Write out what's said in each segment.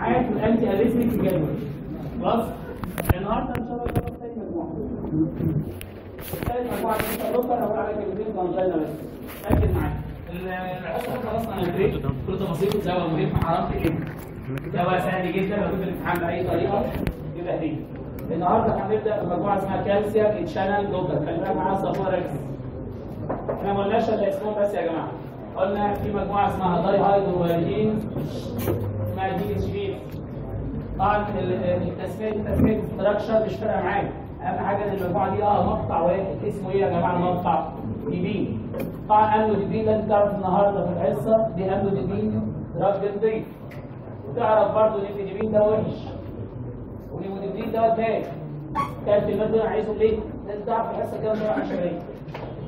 في ال anti arrhythmic جدول خلاص النهارده إن شاء الله هناخد تاني مجموعة. تاني مجموعة دي بكره هقول على كلمتين angina بس. ركز معايا. الحصه خلصنا من البريك كل تفاصيله سوا مهم حرام إيه. سوا سهل جدا لو كنت بأي طريقة. يبقى هديه النهارده هنبدأ بمجموعة اسمها calcium channel blocker خلي بالك معايا السبورة ركز. إحنا ما قلناش إلا بس يا جماعة. قلنا في مجموعة اسمها داي هايدروجين اسمها دي اتش طبعا التسمية دي تسمية ستراكشر مش فارقة معايا. أهم حاجة إن المجموعة دي آه مقطع واحد. اسمه إيه يا جماعة؟ المقطع دي بي طبعا املو دي بي لازم تعرف النهارده في الحصة. دي املو دي بي دراج نضيف وتعرف برضه إن الدي ده وحش. والمدبرين ده وحش كانت الماده أنا عايزهم ليه؟ لازم تعرف الحصة كده شوية عشوائيه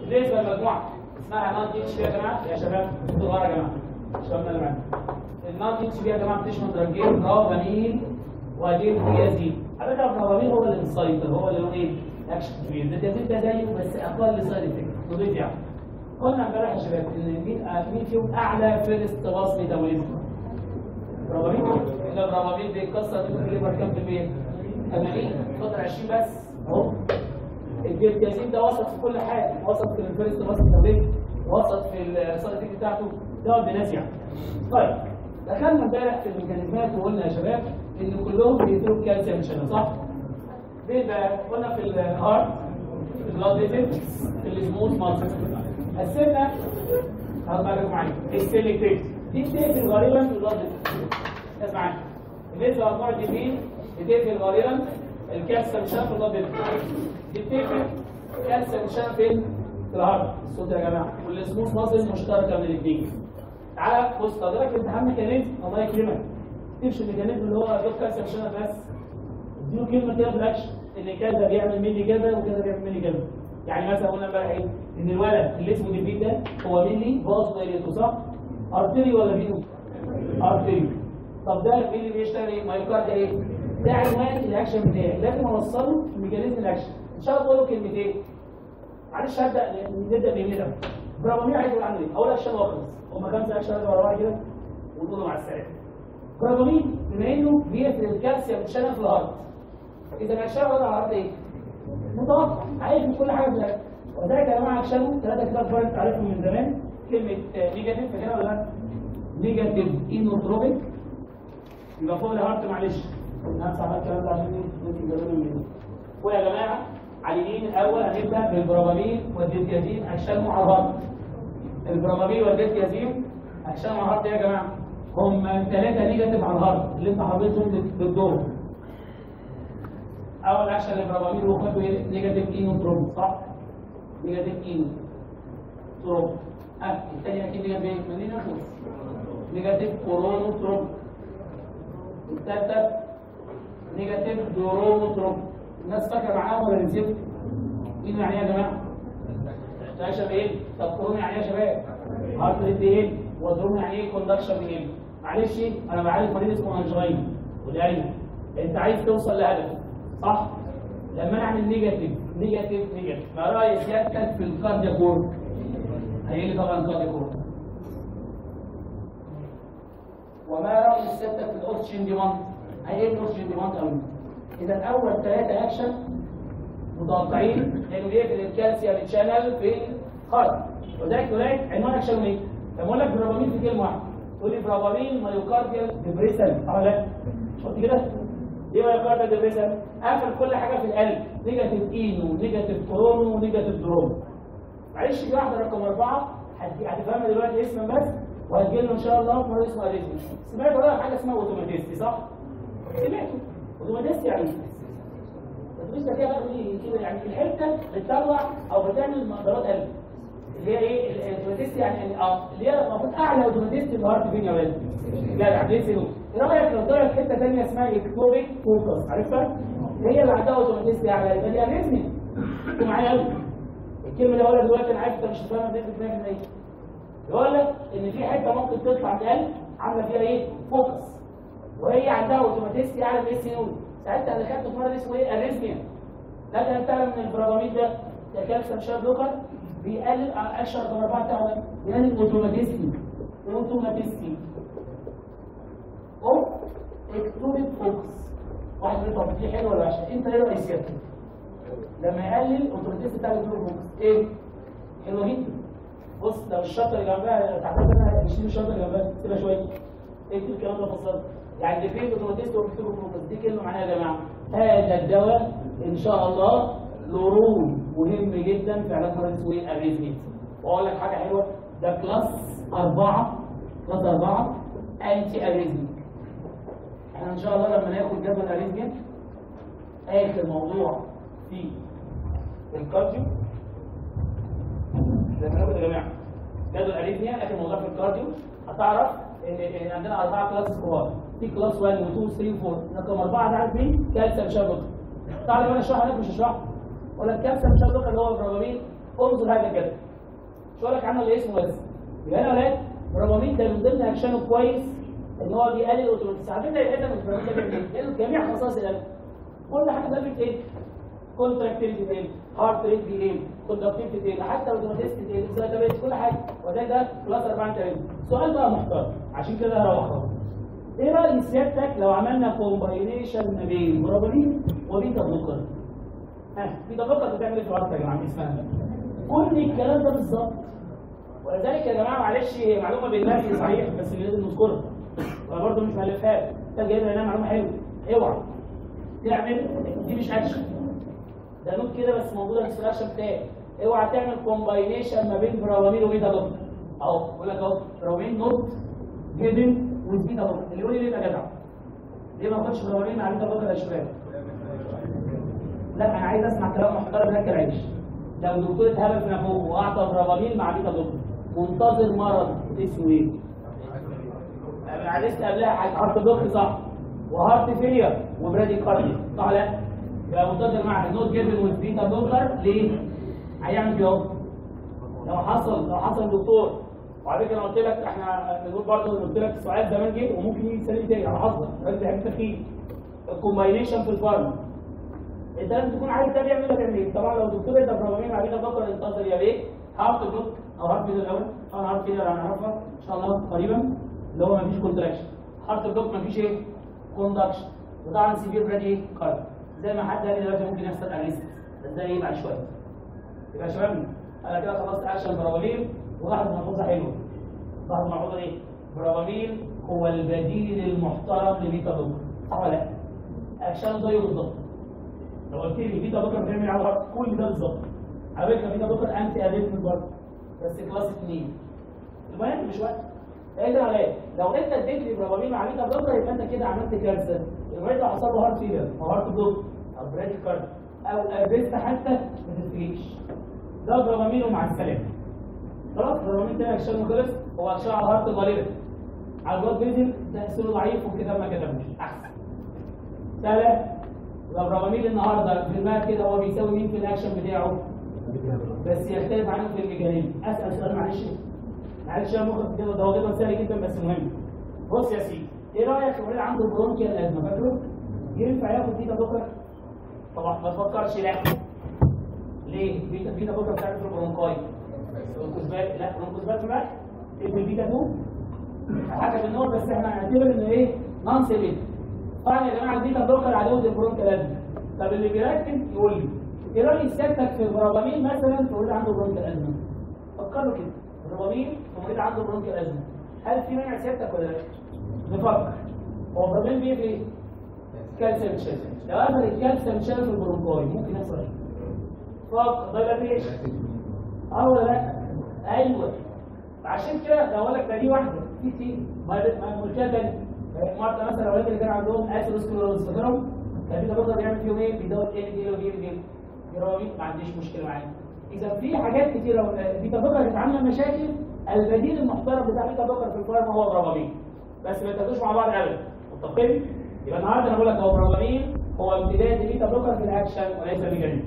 بالنسبة للمجموعه اسمها non DHP يا جماعة؟ يا شباب غير يا جماعة. شبابنا اللي معانا ال non DHP يا جماعة بتشمل drug ين verapamil و diltiazem على فكرة ال verapamil هو اللي مسيطر هو اللي له إيه؟ اكشن كبير. ده ال diltiazem ده زيه بس أقل side effect نضيف يعني. قلنا امبارح يا شباب إن مين مين فيهم أعلى first pass metabolism؟ ال verapamil ان ال verapamil بيتكسر في ال liver كام في المية؟ 80 فاضل 20 بس. أهو. ال diltiazem ده وسط في كل حاجة. وسط في ال first وسط في وسط في ال side بتاعته. ده بناس يعني طيب دخلنا امبارح في ال mechanism ات وقلنا يا شباب إن كلهم بيدوا calcium channel صح؟ ليه بقى؟ قلنا في ال heart في ال blood vessel في ال smooth muscle قسمنا هتبقى معايا. ال selective دي بتقفل غالبا في ال blood vessel اسمعني بالنسبة لمجموعه ال dipine بتقفل غالبا ال calcium channel في ال blood vessel دي بتقفل ال calcium channel؟ في ال heart الصوت يا جماعة. وال smooth muscle مشتركة من الاثنين تعالى بص حضرتك امتحان mechanism الله يكرمك. تمشي ال mechanism اللي هو block calcium channel بس اديله كلمة كده الاكشن إن كذا بيعمل mainly كذا وكذا بيعمل mainly كذا يعني مثلا قلنا امبارح إيه إن الولد اللي اسمه dipine ده هو mainly vasodilator صح؟ artery ولا veno؟ artery طب ده مين اللي بيشتغل إيه؟ myocard إيه؟ ده عنوان الأكشن بتاعي لازم أوصله mechanism ال action إن شاء الله أقول له كلمتين معلش هبدأ نبدأ ب verapamil verapamil عايز أقول عنه إيه؟ اول اكشن واخلص هم خمسة أكشن ورا بعض كده ونقول مع السلامة verapamil بما إنه بيقفل ال calcium channel في ال heart. إذا وضع على ال heart إيه؟ متوقع. عارف كل حاجة في وذلك يا جماعة اكشنوا ثلاثة كده point عارفهم من زمان. كلمة negative فاكرها ولا لأ؟ negative inotropic يبقى فوق ال heart معلش. همسح بقى الكلام ده عشان ممكن تجربوا منه ويا جماعة على اليمين الأول هنبدا بال verapamil وال diltiazem action هم على ال heart. ال verapamil وال diltiazem action هم على ال heart يا جماعة؟ هم ثلاثة negative على ال heart اللي انت حافظهم بالدور أول اكشن للبرامامين هو خدوا إيه؟ negative inotrope صح؟ negative inotrope آه الثاني أكيد negative منين نفوس negative chronotrope الثالثه negative dromotrope الناس فاكرة معاهم ولا نسيت؟ ino يعني يا جماعة؟ شباب إيه؟ طب chrono يعني إيه يا شباب heart rate إيه يعني إيه conduction إيه؟ معلش أنا بعالج مريض اسمه angina والقلب أنت عايز توصل لهدف صح؟ لما أنا اعمل negative negative. negative ما راي سيادتك في ال cardiac work هيجي طبعا ال cardiac work وما راي سيادتك في الاوكسجين هيجي لي ال oxygen demand قوي إذا أول ثلاثة أكشن متوقعين إنه بيقفل ال calcium channel في ال heart وذلك هناك عنوان أكشن إيه؟ لما أقول لك verapamil في كلمة واحدة. تقول لي verapamil myocardial depression آه لا. شفت كده؟ إيه myocardial depression؟ قفل كل حاجة في القلب. negative ino negative chrono negative drom. معلش دي واحدة رقم أربعة. هتفهمها دلوقتي اسما بس وهتجي لنا إن شاء الله في مرض اسمه arrhythmia سمعت ولا حاجة اسمها automaticity صح؟ سمعتوا automaticity يعني الفلوس ده كده بقى يعني الحتة بتطلع أو بتعمل مقدرات قلب. اللي هي إيه ال automaticity يعني اللي هي المفروض أعلى automaticity في ال heart فين يا ولاد؟ لا عاملين sino إيه رأيك لو طلعت حتة ثانية اسمها ectopic focus؟ عارفها؟ هي اللي عندها automaticity أعلى. يبقى دي arrhythmia أنتوا معايا قوي الكلمة اللي هقولها دلوقتي أنا عارف انت مش فاهمها بنسبه 100% يقول لك إن في حتة ممكن تطلع القلب عاملة فيها إيه؟ focus. وهي عندها automaticity أعلى من ال sino ساعتها دخلت في مرض اسمه إيه؟ arrhythmia لكن انت من البراميد ده. ده كالسيوم شاب بلوكر بيقلل اكشن رقم اربعه بتاعه بيقلل اوتوماتيستي اوتوماتيستي أو اكتوبيك فوكس. واحد يقول طب دي حلوة ولا وحشة؟ إنت إيه رايك سيادتك لما يقلل اوتوماتيست بتاع الاكتوبيك فوكس. إيه؟ حلوة جدا. بص لو الشطه اللي جنبها تعتبر انها يشيل الشطه اللي جنبها سيبها شوية. اكتب الكلام ده فصل يعني define automaticity و ectopic focus؟ دي كلمة معناها يا جماعة. هذا الدواء إن شاء الله له role مهم جدا في علاج مرض اسمه إيه؟ وأقول لك حاجة حلوة. ده class أربعة. class أربعة. antiarrhythmic إحنا إن شاء الله لما ناخد جدول ال arrhythmia آخر موضوع في ال cardio. لما ناخد يا جماعة. جدول الأريزميا آخر موضوع في الكارديو. هتعرف إن إن عندنا أربعة كلاس كبار في كلاس 1 و 2 و 3 و 4 رقم أربعة ده عارف مين؟ كالسيوم شابك. تعالى بقى نشرحها لك مش هشرحها ولا الكالسيوم شابك اللي هو البرامين انظر هذا كده. مش هقول لك عنه اللي اسمه بس. يبقى أنا ولاد برامين ده من ضمن أكشنه كويس إن هو بيقلل الاوتوماتيك على فكرة الحتة من البرامين ده؟ لأن جميع خصائص القلب. كل حاجة ده بتقل كونتراكتيفيتي بتقل heart rate بيقل conductivity بتقل حتى ال automaticity بتقل excitability كل حاجة. وده ده class 4 3 سؤال بقى محترم. عشان كده هروح إيه رأي سيادتك لو عملنا combination ما بين verapamil و beta blocker ها beta blocker بتعمل إيه في يا جماعة؟ اسمها كل الكلام ده بالظبط. ولذلك يا جماعة معلش معلومة بالله صحيح بس لازم نذكرها. وبرضه مش مألفها أنت جايب هنا معلومة حلوة. اوعى. تعمل دي مش اكشن ده نوت كده بس موجودة في السلاكشن بتاعي اوعى تعمل كومباينيشن ما بين برامين وبيتا دوت أهو بقول لك أهو. برامين نوت جيفن وبيتا دوت اللي يقول لي ليه ده جدع؟ ليه ما اخدش برامين مع بيتا دوت يا شباب لا أنا عايز أسمع كلام محترم هناك العيش. لو دكتور اتهبل في نافوخه وأعطى برامين مع بيتا منتظر مرض اسمه إيه؟ لسه قبلها heart block صح؟ و heart failure و bradycardia صح لا؟ يبقى منتظر مع ال not given وال beta blocker ليه؟ هيعمل كده لو حصل لو حصل دكتور. وعلى فكرة أنا قلت لك إحنا بنقول برضه قلت لك السؤال زمان جه وممكن يجي السنة تاني. على حظك انت حتة فيه ال combination في ال pharma انت لازم تكون عارف ده بيعمل بيعمل إيه طبعا لو الدكتور ادى verapamil مع beta blocker انتظر يا بيه heart block أو heart failure الأول طبعا heart failure هنعرفها إن شاء الله قريبا. اللي هو مفيش contraction heart block مفيش إيه؟ conduction وطبعا severe brady إيه؟ زي ما حد قال دلوقتي ممكن يحصل arrest بس ده إيه؟ بعد شوية. يبقى يا شباب أنا كده خلصت action verapamil ولاحظ ملحوظه حلوة. لاحظ ملحوظه إيه؟ verapamil هو البديل المحترم ل beta blocker صح ولا لا؟ اكشن زيه بالظبط لو قلت لي beta blocker بيعمل على كل ده بالظبط. على فكرة beta blocker antiarrhythmic برضه بس class 2 المهم مش وقت. إيه على إيه لو أنت اديت لي verapamil مع beta blocker يبقى أنت كده عملت كارثة. المريض لو حصل له heart failure أو heart block أو bradycardia أو arrest حتى ما تفرقش ده verapamil مع السلامة. خلاص verapamil ده اكشن خلص هو اكشن على ال heart غالبا. على ال blood vessel تاثيره ضعيف وكده ما كتبوش أحسن. سهله لو براميل النهارده المات كده هو بيساوي مين في الأكشن بتاعه. بس يختلف عنه في الميكانيزم أسأل سؤال معلش. معلش أنا مخك كده ده هو جدول سهل جدا بس مهم. بص يا سيدي إيه رأيك في عنده برونكيال ازمه فاكره؟ ينفع ياخد بيتا بكرة؟ طبعا ما تفكرش لا. ليه؟ بيتا بيتا بكرة في البرونكاي. برونكوسبات لا برونكوسبات في مات اسم البيتا 2 حاجة في النور بس إحنا هنعتبر انه إيه؟ نون سيلين طبعا يا جماعة البيتا بلوكر عليه البرونكيال ازمه طب اللي بيركز يقول لي إيه راي سيادتك في البرامين مثلا مريض عنده برونكيال ازمه فكروا كده في مريض عنده برونكيال ازمه هل في مانع سيادتك ولا لا؟ نفكر. هو البرامين بيه في كالسيوم شيل لو قفل الكالسيوم شيل في البرونكاي ممكن يحصل. إيه فكر. ده يبقى إيش آه ولا لا؟ أيوه. عشان كده لو أقول لك ده دي واحدة. في كتير. ما المشكلة تاني مرضى مثلا الاولاد اللي كان عندهم اثيروسكليروز فاكرهم كان في دكتور بيعمل فيهم إيه؟ بيدور إيه دي ودي ودي جرامي ما عنديش مشكلة معاه إذا في حاجات كتيرة بيتا بكر بتعمل مشاكل البديل المحترم بتاع بيتا بكر في الفارما هو برامين بس ما يتفقوش مع بعض ابدا. متفقين؟ يبقى النهارده أنا بقول لك هو برامين هو امتداد لبيتا بكر في الأكشن وليس بجانب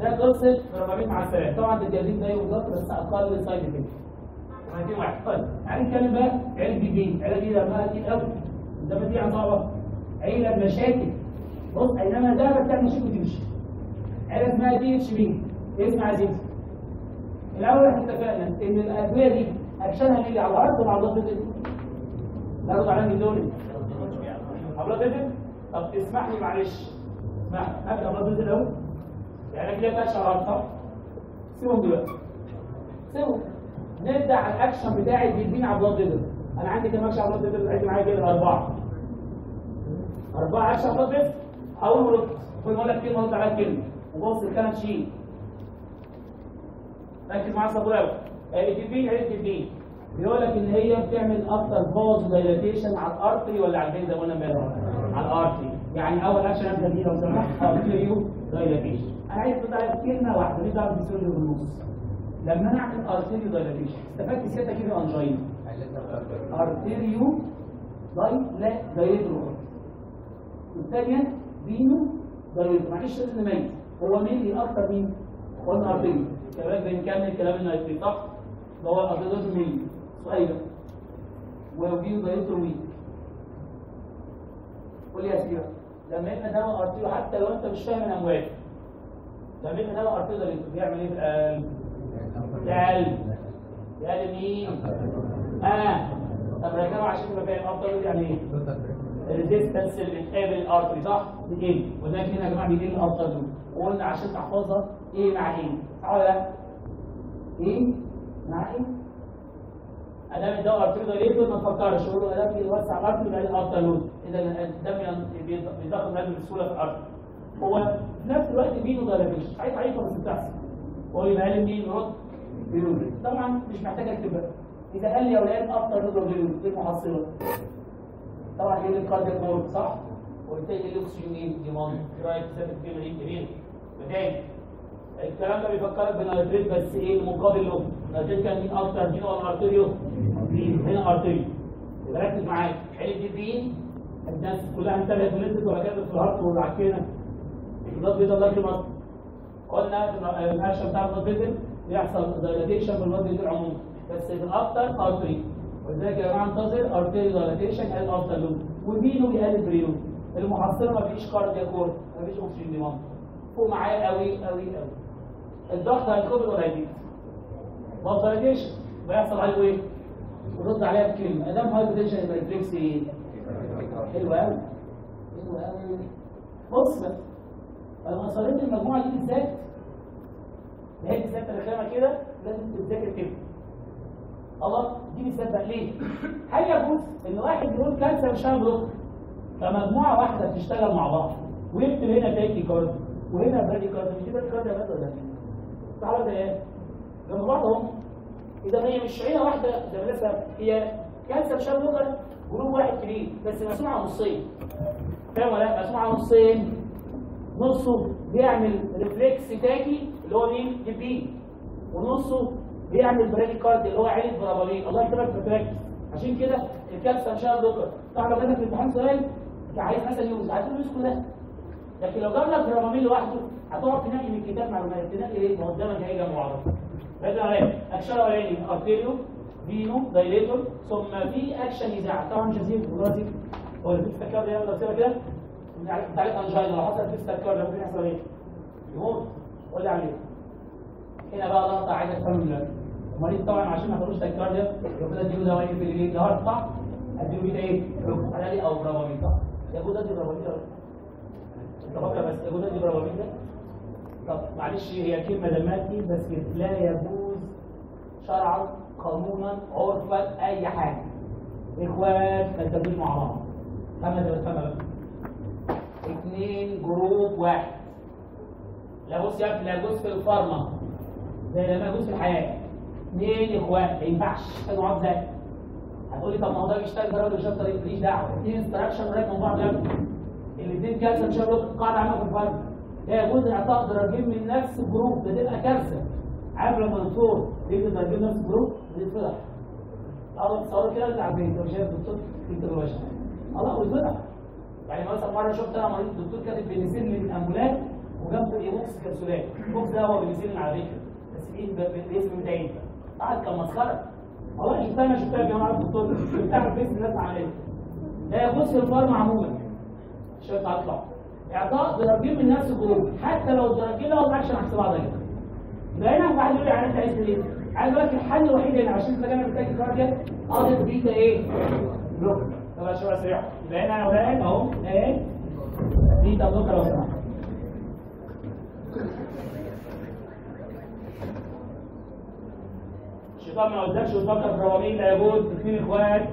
ده قصه برامين مع السلام. طبعا التجديد زيه بالظبط بس أقل سايد افكت واحد. طيب تعالى نتكلم بقى. عيله جديد عيله جديده لما كتير قوي ده ما دي صعبه عيله بمشاكل بص أينما ذهبت تعمل مشاكل تمشي عيله اسمها دي اتش بي اسمع عزيزي الأول إحنا اتفقنا إن الأدوية دي أكشنها اللي على الأرض وعلى الضغط دي. ناخد عليها من دول. ابراج فيزل طب تسمح لي معلش. اسمح لي. ابدا ابراج فيزل الأول. يعني كده بتاع شهرات صح؟ سيبهم دلوقتي. سيبهم. نبدأ على الأكشن بتاعي بيديني على ابراج فيزل أنا عندي كام أكشن ابراج فيزل عايز معايا كده أربعة. اكشن ابراج فيزل هقول له كل أقول لك كلمة رد عليها كلمة. وبص الكلام شيل ركز معايا صبور قوي الاتفين عيد الاتفين بيقول لك إن هي بتعمل أكتر باز دايلاتيشن على الارتري ولا على الفين زي ما قلنا امبارح على الارتري يعني أول اكشن ابدا بيه لو سمحت ارتريو دايلاتيشن أنا عايز ترد عليها كلمة واحدة ليه دعوه بالسوري بالنص. لما أنا أعمل ارتريو دايلاتيشن استفدت سيادتك كده انجينا ارتريو دايلا دايلاتيشن والثانية بينو دايلاتيشن معلش لازم نميز هو مين اللي أكتر مين؟ قلنا ارتريو كمان بنكمل كلام النايتري صح؟ اللي هو الارتريو مين؟ سؤال ده وبيو دايلاتيشن مين؟ قول لي يا سيدي لما يبقى دواء ارتيريو حتى لو أنت مش فاهم أنا موافق لما يبقى دواء ارتيريو بيعمل إيه في القلب؟ القلب القلب مين؟ آه طب ركبوا عشان تبقى فاهم أفضل يعني إيه؟ الريزيستنس اللي بتقابل الارتري صح؟ بتقل ولكن هنا يا جماعة بيقل الارتري دول وقلنا عشان تحفظها إيه مع إيه؟ لا؟ إيه مع إيه؟ أدام الدواء ارتري ده ليه ما تفكرش قول له أدام بيوسع الارتري يبقى الارتري لود إذا الدم بيضخم القلب بسهولة في الارتري هو في نفس الوقت بينه دايلاتيشن عايز عايز بس بتحصل. هو يبقى قال مين؟ رد بيقول طبعا مش محتاج أكتب بقى. إذا قال لي يا أولاد أكتر رد بيقول إيه المحصلة؟ طبعا هي الكاردياك مود صح؟ وبالتالي الاكسجين إيه ديماند رايت ثابت فيه إيه كبير بالتالي الكلام ده بيفكرك بنيتريت بس إيه؟ المقابل له نيتريت كان مين أكتر مين ولا ارتريو هنا ارتريو يبقى ركز معايا. دي بين الناس كلها انتبهت ونزلت ولا كانت في الهارت والعكينه الضغط بيضل مصر قلنا الاكشن بتاع الضغط بيضل بيحصل دايلاتيشن في بيضل عموما. بس في الاكتر ارتري ولذلك يا جماعة انتظر ارتري دايلاتيشن قال الاكتر لون ومينو بيقلل بريون المحصله ما فيش كاردياك كور ما فيش أكسجين ديماند. فوق معايا قوي قوي قوي. الضغط هيكون هيزيد دايلاتيشن بيحصل عليه إيه؟ رد عليها بكلمة. أدام هايبوتنشن يبقى الريفلكس إيه؟ حلو قوي. حلو قوي. بص بقى. أنا صليت المجموعة دي بالذات. بحيث بالذات أنا كده لازم تذاكر كده. خلاص دي بقى ليه؟ هل يجوز إن واحد يقول كانسر بلوك فمجموعة واحدة بتشتغل مع بعض. ويكتب هنا تاكي كارد وهنا برادي كارد. مش دي برادي كارد يا ولا صح ولا إيه؟ جنب بعض إذا هي مش عيلة واحدة زي ما لسه هي كانسر لغه جروب واحد كبير بس مسموع على نصين. فاهم ولا لأ؟ مسموع على نصين. نصه بيعمل ريفلكس تاكي اللي هو مين؟ البي. ونصه بيعمل برادي كارد اللي هو عيله برابالين الله يكرمك بتركز عشان كده الكانسر شاب لغه تعرف لو في الامتحان سؤال أنت عايز مثلا يوز عايز يوز كلها لكن لو جاب لك برابالين لوحده هتقعد تنقي من الكتاب معلومات تنقي إيه؟ ما قدامك هي جنب بعضها لازم عليه اكشن اولاني أرتيريو فينو دايليتور ثم في أكشن يزعل طبعا هسيب دلوقتي. هو اللي في الكارد يعمل لو كده. أنت عارف انجينا لو حصل في الكارد ممكن يحصل إيه؟ يموت. قول لي عليه. هنا بقى ضغط عايز افهم من المريض طبعا عشان ما ياخدوش تكارديا يبقى اديله دواء في الليل الهارت صح؟ اديله بيه إيه؟ حلالي أو برامامين صح؟ ياخد ادي برامامين فاكر بس ياخد ادي برامامين ده؟ طب معلش هي كلمه دماتي بس لا يجوز شرعا قانونا عرفا اي حاجة اخوات ما تدبوش مع بعض فما ده فما اثنين جروب واحد لا بص يا لا في الفارما زي لما في الحياة اثنين اخوات ما ينفعش. عض زي هتقول لي طب ما هو ده بيشتغل ده مش طريق ماليش دعوة. اثنين انستراكشن قريب من بعض الاثنين كانسر مش قاعدة عامة في الفارما لا يجوز اعطاء دراجين من نفس الجروب ده تبقى كارثة. عارف لما دكتور يدي دراجين من نفس الجروب بيتفضح آه تصور كده انت عارفين انت شايف دكتور انت مش الله يعني مثلا مرة شفت أنا مريض الدكتور كاتب بنسلين للامبولات وجنبه ايبوكس كبسولات. الايبوكس ده هو بنسلين على فكره بس إيه؟ باسم متعين قعد كان مسخره والله شفتها أنا شفتها يا جماعة الدكتور بتعمل باسم الناس عمليه لا يبص للفارما عموما شايف هطلع إعطاء دراجين من نفس الجروب. حتى لو الدراجين لهم أكشن عكس بعض كده يبقى هنا واحد يقول لي يعني أنت عايز إيه؟ عايز أقول لك الحل الوحيد هنا عشان انت جامد بتاكل كارديا قاضي بيتا إيه؟ بلوك يلا شوية سريع يبقى هنا يا ولاد أهو. اهي بيتا بلوك لو سمحت الشيطان ما قدامش ويفكر في رواميل لا يجوز اثنين اخوات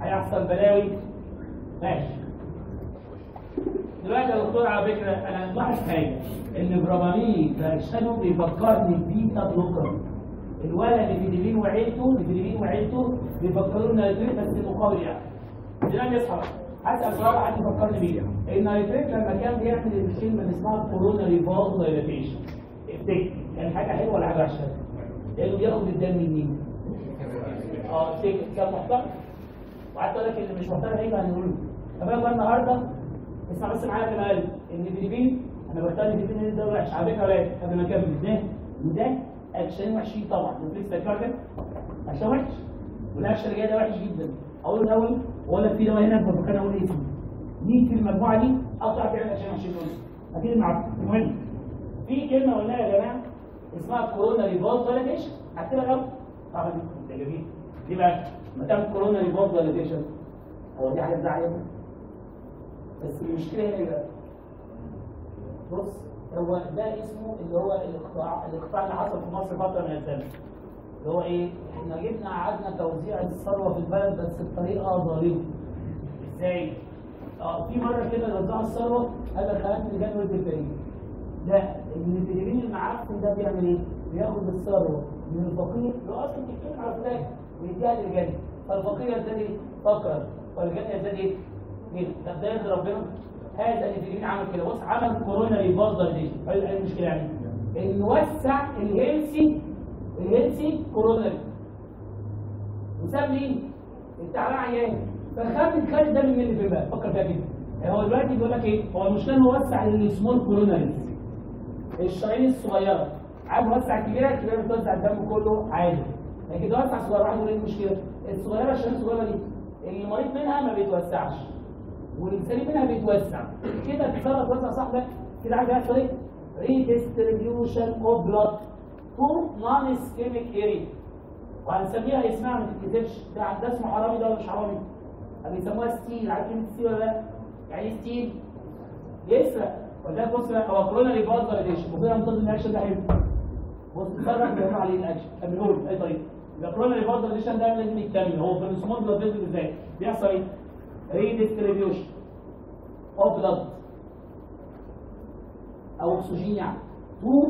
هيحصل بلاوي ماشي دلوقتي يا دكتور على فكره أنا ملاحظ حاجة ان برامامين فاكشنه بيفكرني ببيتا بلوكر الولد اللي في ديبين وعيلته اللي في ديبين وعيلته بيفكروا النيتريت بس مقاول يعني دلوقتي يصحى هسال سؤال حد يفكرني بيه النيتريت لما كان بيعمل الكلمة اللي اسمها كورونا ريفاز دايلاتيشن افتكر كان حاجة حلوة ولا حاجة وحشه؟ لأنه بياخد الدم من مين؟ آه افتكر كان محترم. وقعدت أقول لك اللي مش محترم هيبقى هنقوله طب أنا النهارده اسمع بس معايا كلام قال إن فيليبين أنا بختار فيليبين ده وحش. على فكرة ولاد قبل ما أكمل ده وده أكشن وحشين طبعا. ريفلكس تاكارجن أكشن وحش. والأكشن اللي جاي ده وحش جدا. أقول الأول لك في دواء هنا فبكره أقول إيه؟ فيه مين في المجموعة دي اقطع تعمل أكشن وحشين دول أكيد معاك. المهم في كلمة قلناها يا جماعة. اسمها كورونا ريفاز فاليديشن هكتبها الأول طبعا ده جميل ليه بقى؟ ما تعمل coronary vasodilatation هو دي حاجة تزعل بس المشكلة هنا بقى بص هو ده اسمه اللي هو الاقطاع الاقطاع اللي حصل في مصر فترة من الزمن. اللي هو إيه؟ إحنا جبنا قعدنا توزيع الثروة في البلد بس بطريقة ظالمة. إزاي؟ آه في مرة كده وزعوا الثروة قال لك خلقت لجان ولد الفريق لا. الفلبين المعفن ده بيعمل إيه؟ بياخد الثروه من الفقير هو أصلا على فلان ويديها للجن فالفقير إيه؟ فقرا يزداد إيه؟ مين؟ طب ده يرضي ربنا؟ هذا الفلبين عمل كده بص عمل كورونا دي إيه المشكلة يعني؟ إن وسع الهيلسي الهيلسي كورونا وساب مين؟ التعبان عيان فخد الخارج ده من اللي في الباب فكر فيها كده يعني هو دلوقتي بيقول لك إيه؟ هو المشكلة إنه وسع ال small coronaries الشرايين الصغيره عايز يوسع الكبيره الكبيره بتوزع الدم كله عادي لكن ده وسع صغيره واحد إيه المشكلة؟ الصغيرة الشرايين الصغيرة دي اللي مريض منها ما بيتوسعش والسليم منها بيتوسع كده بتصرف توسع ده كده عارف يحصل إيه؟ redistribution of blood to non ischemic area وهنسميها اسمها ما تتكتبش ده ده اسمه حرامي ده ولا مش حرامي؟ بيسموها steal عارف كلمة steal ولا لا؟ يعني steal؟ يسرق وده بص هو coronary vasodilatation وكده ضمن الاكشن ده حلو. بص تصرف بيقول عليه الاكشن كملوا باي طريقه يبقى coronary vasodilatation ده لازم يتكمل. هو في ال small blood vessel إزاي؟ بيحصل إيه؟ redistribution of blood أو أكسجين يعني. to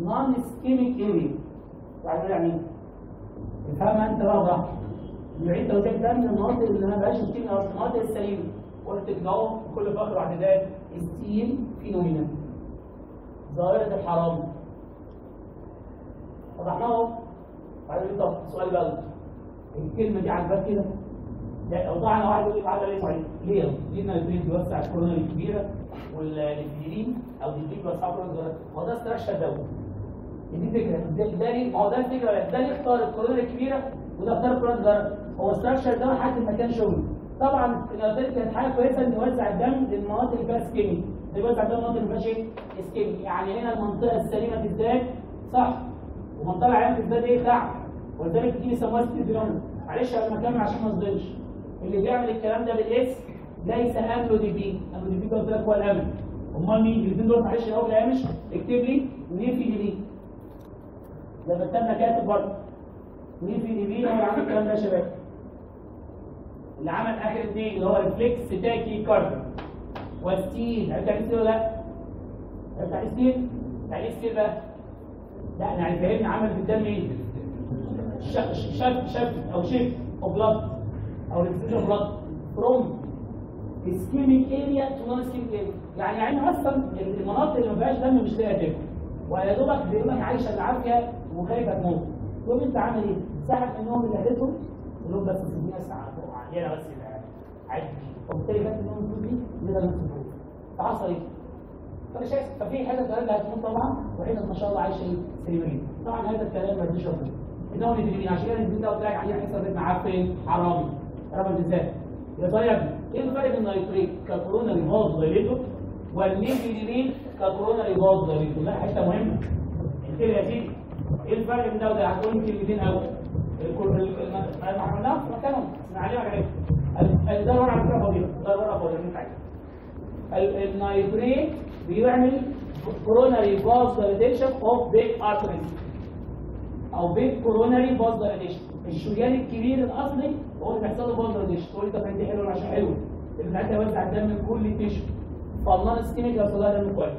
non ischemic area يعني يعني إيه؟ افهمها أنت بقى براحتك يعيد توزيع ده من المناطق اللي ما بقاش ستيل أو المناطق السليمه قلت كده كل فخر واعتدال ستيل فينومينا ظاهرة الحرام. وضحناه بعدين طب سؤال بقى. الكلمة دي عجبك كده؟ لا وضعنا واحد يقول لي تعالى ليه صحيح ليه؟ ليه البريد بيوسع الكورونا الكبيره والانفلين أو الانفلين بيوسع الكورونا هو ده استراكشر دولي دي فكرة. ده ليه؟ ما هو ده الفكرة. ده اللي اختار الكورونا الكبيره وده اختار الكورونا الصغيره هو استراكشر ده حد مكان شغل. طبعا الارتيل كانت حاجة كويسة إن يوزع الدم للمناطق اللي فيها سكيمي يوزع الدم للمناطق اللي ما إيه؟ سكيمي يعني هنا المنطقة السليمة تزداد صح. ومنطقة العيان تزداد إيه؟ كعب ولذلك دي بيسموها فينومينا معلش ما أكمل عشان ما أصدمش. اللي بيعمل الكلام ده بالإس ليس املو دي بي املو دي بي قلت لك هو الأمل. أمال مين؟ الاثنين دول معلش الأول هامش اكتب لي نيفي دي بي لما التم كاتب برضه. نيفي دي بي اللي عامل الكلام ده يا شباب. اللي عمل آخر اثنين اللي هو ريفلكس تاكي كارد وستيل عرفت يعني ستيل ولا لا؟ عرفت يعني ستيل؟ يعني إيه ستيل بقى؟ لا يعني فهمنا عمل في الدم إيه؟ شف شف شف أو شيف أو بلاد أو ريفلكشن from ischemic area to non ischemic area يعني يعني أصلا المناطق اللي ما فيهاش دم مش لاقية تاكل ويا دوبك بيقول لك عايشة بالعافية وخايفة تموت تقوم انت عامل إيه؟ ساعه منهم اللي هديتهم لهم بس سيبني ساعه عندنا بس عادي وبالتالي منهم الفلوس دي نقدر فحصل إيه؟ فأنا شايف ففي حتت كلام هتموت طبعا وحتت ما شاء الله عايشه إيه؟ سليمين طبعا هذا الكلام ما ربنا انهم الفلبين عشان كده الفلبين ده قلت لك عليه حصة بيت معاه فين؟ حرامي. حرامي بالذات. يا ابني إيه الفرق بين النيتريت ككورونا ريفاز غيرته والنيفيلين ككورونا ريفاز غيرته لا حتة مهمة. قلت يا سيدي إيه الفرق بين ده وده؟ هتقول لي كلمتين قوي الكل- ال- ال- ما عملناها في مكانهم. ده ورقه ده ورقه بيعمل coronary vasodilatation of big arteries أو big coronary vasodilatation الشريان الكبير الاصلي هو اللي بيحصل له vasodilatation تقول انت حلو ولا مش حلو اللي ساعتها يوزع الدم من كل ال tissue فال non ischemic يوصل لها دم كويس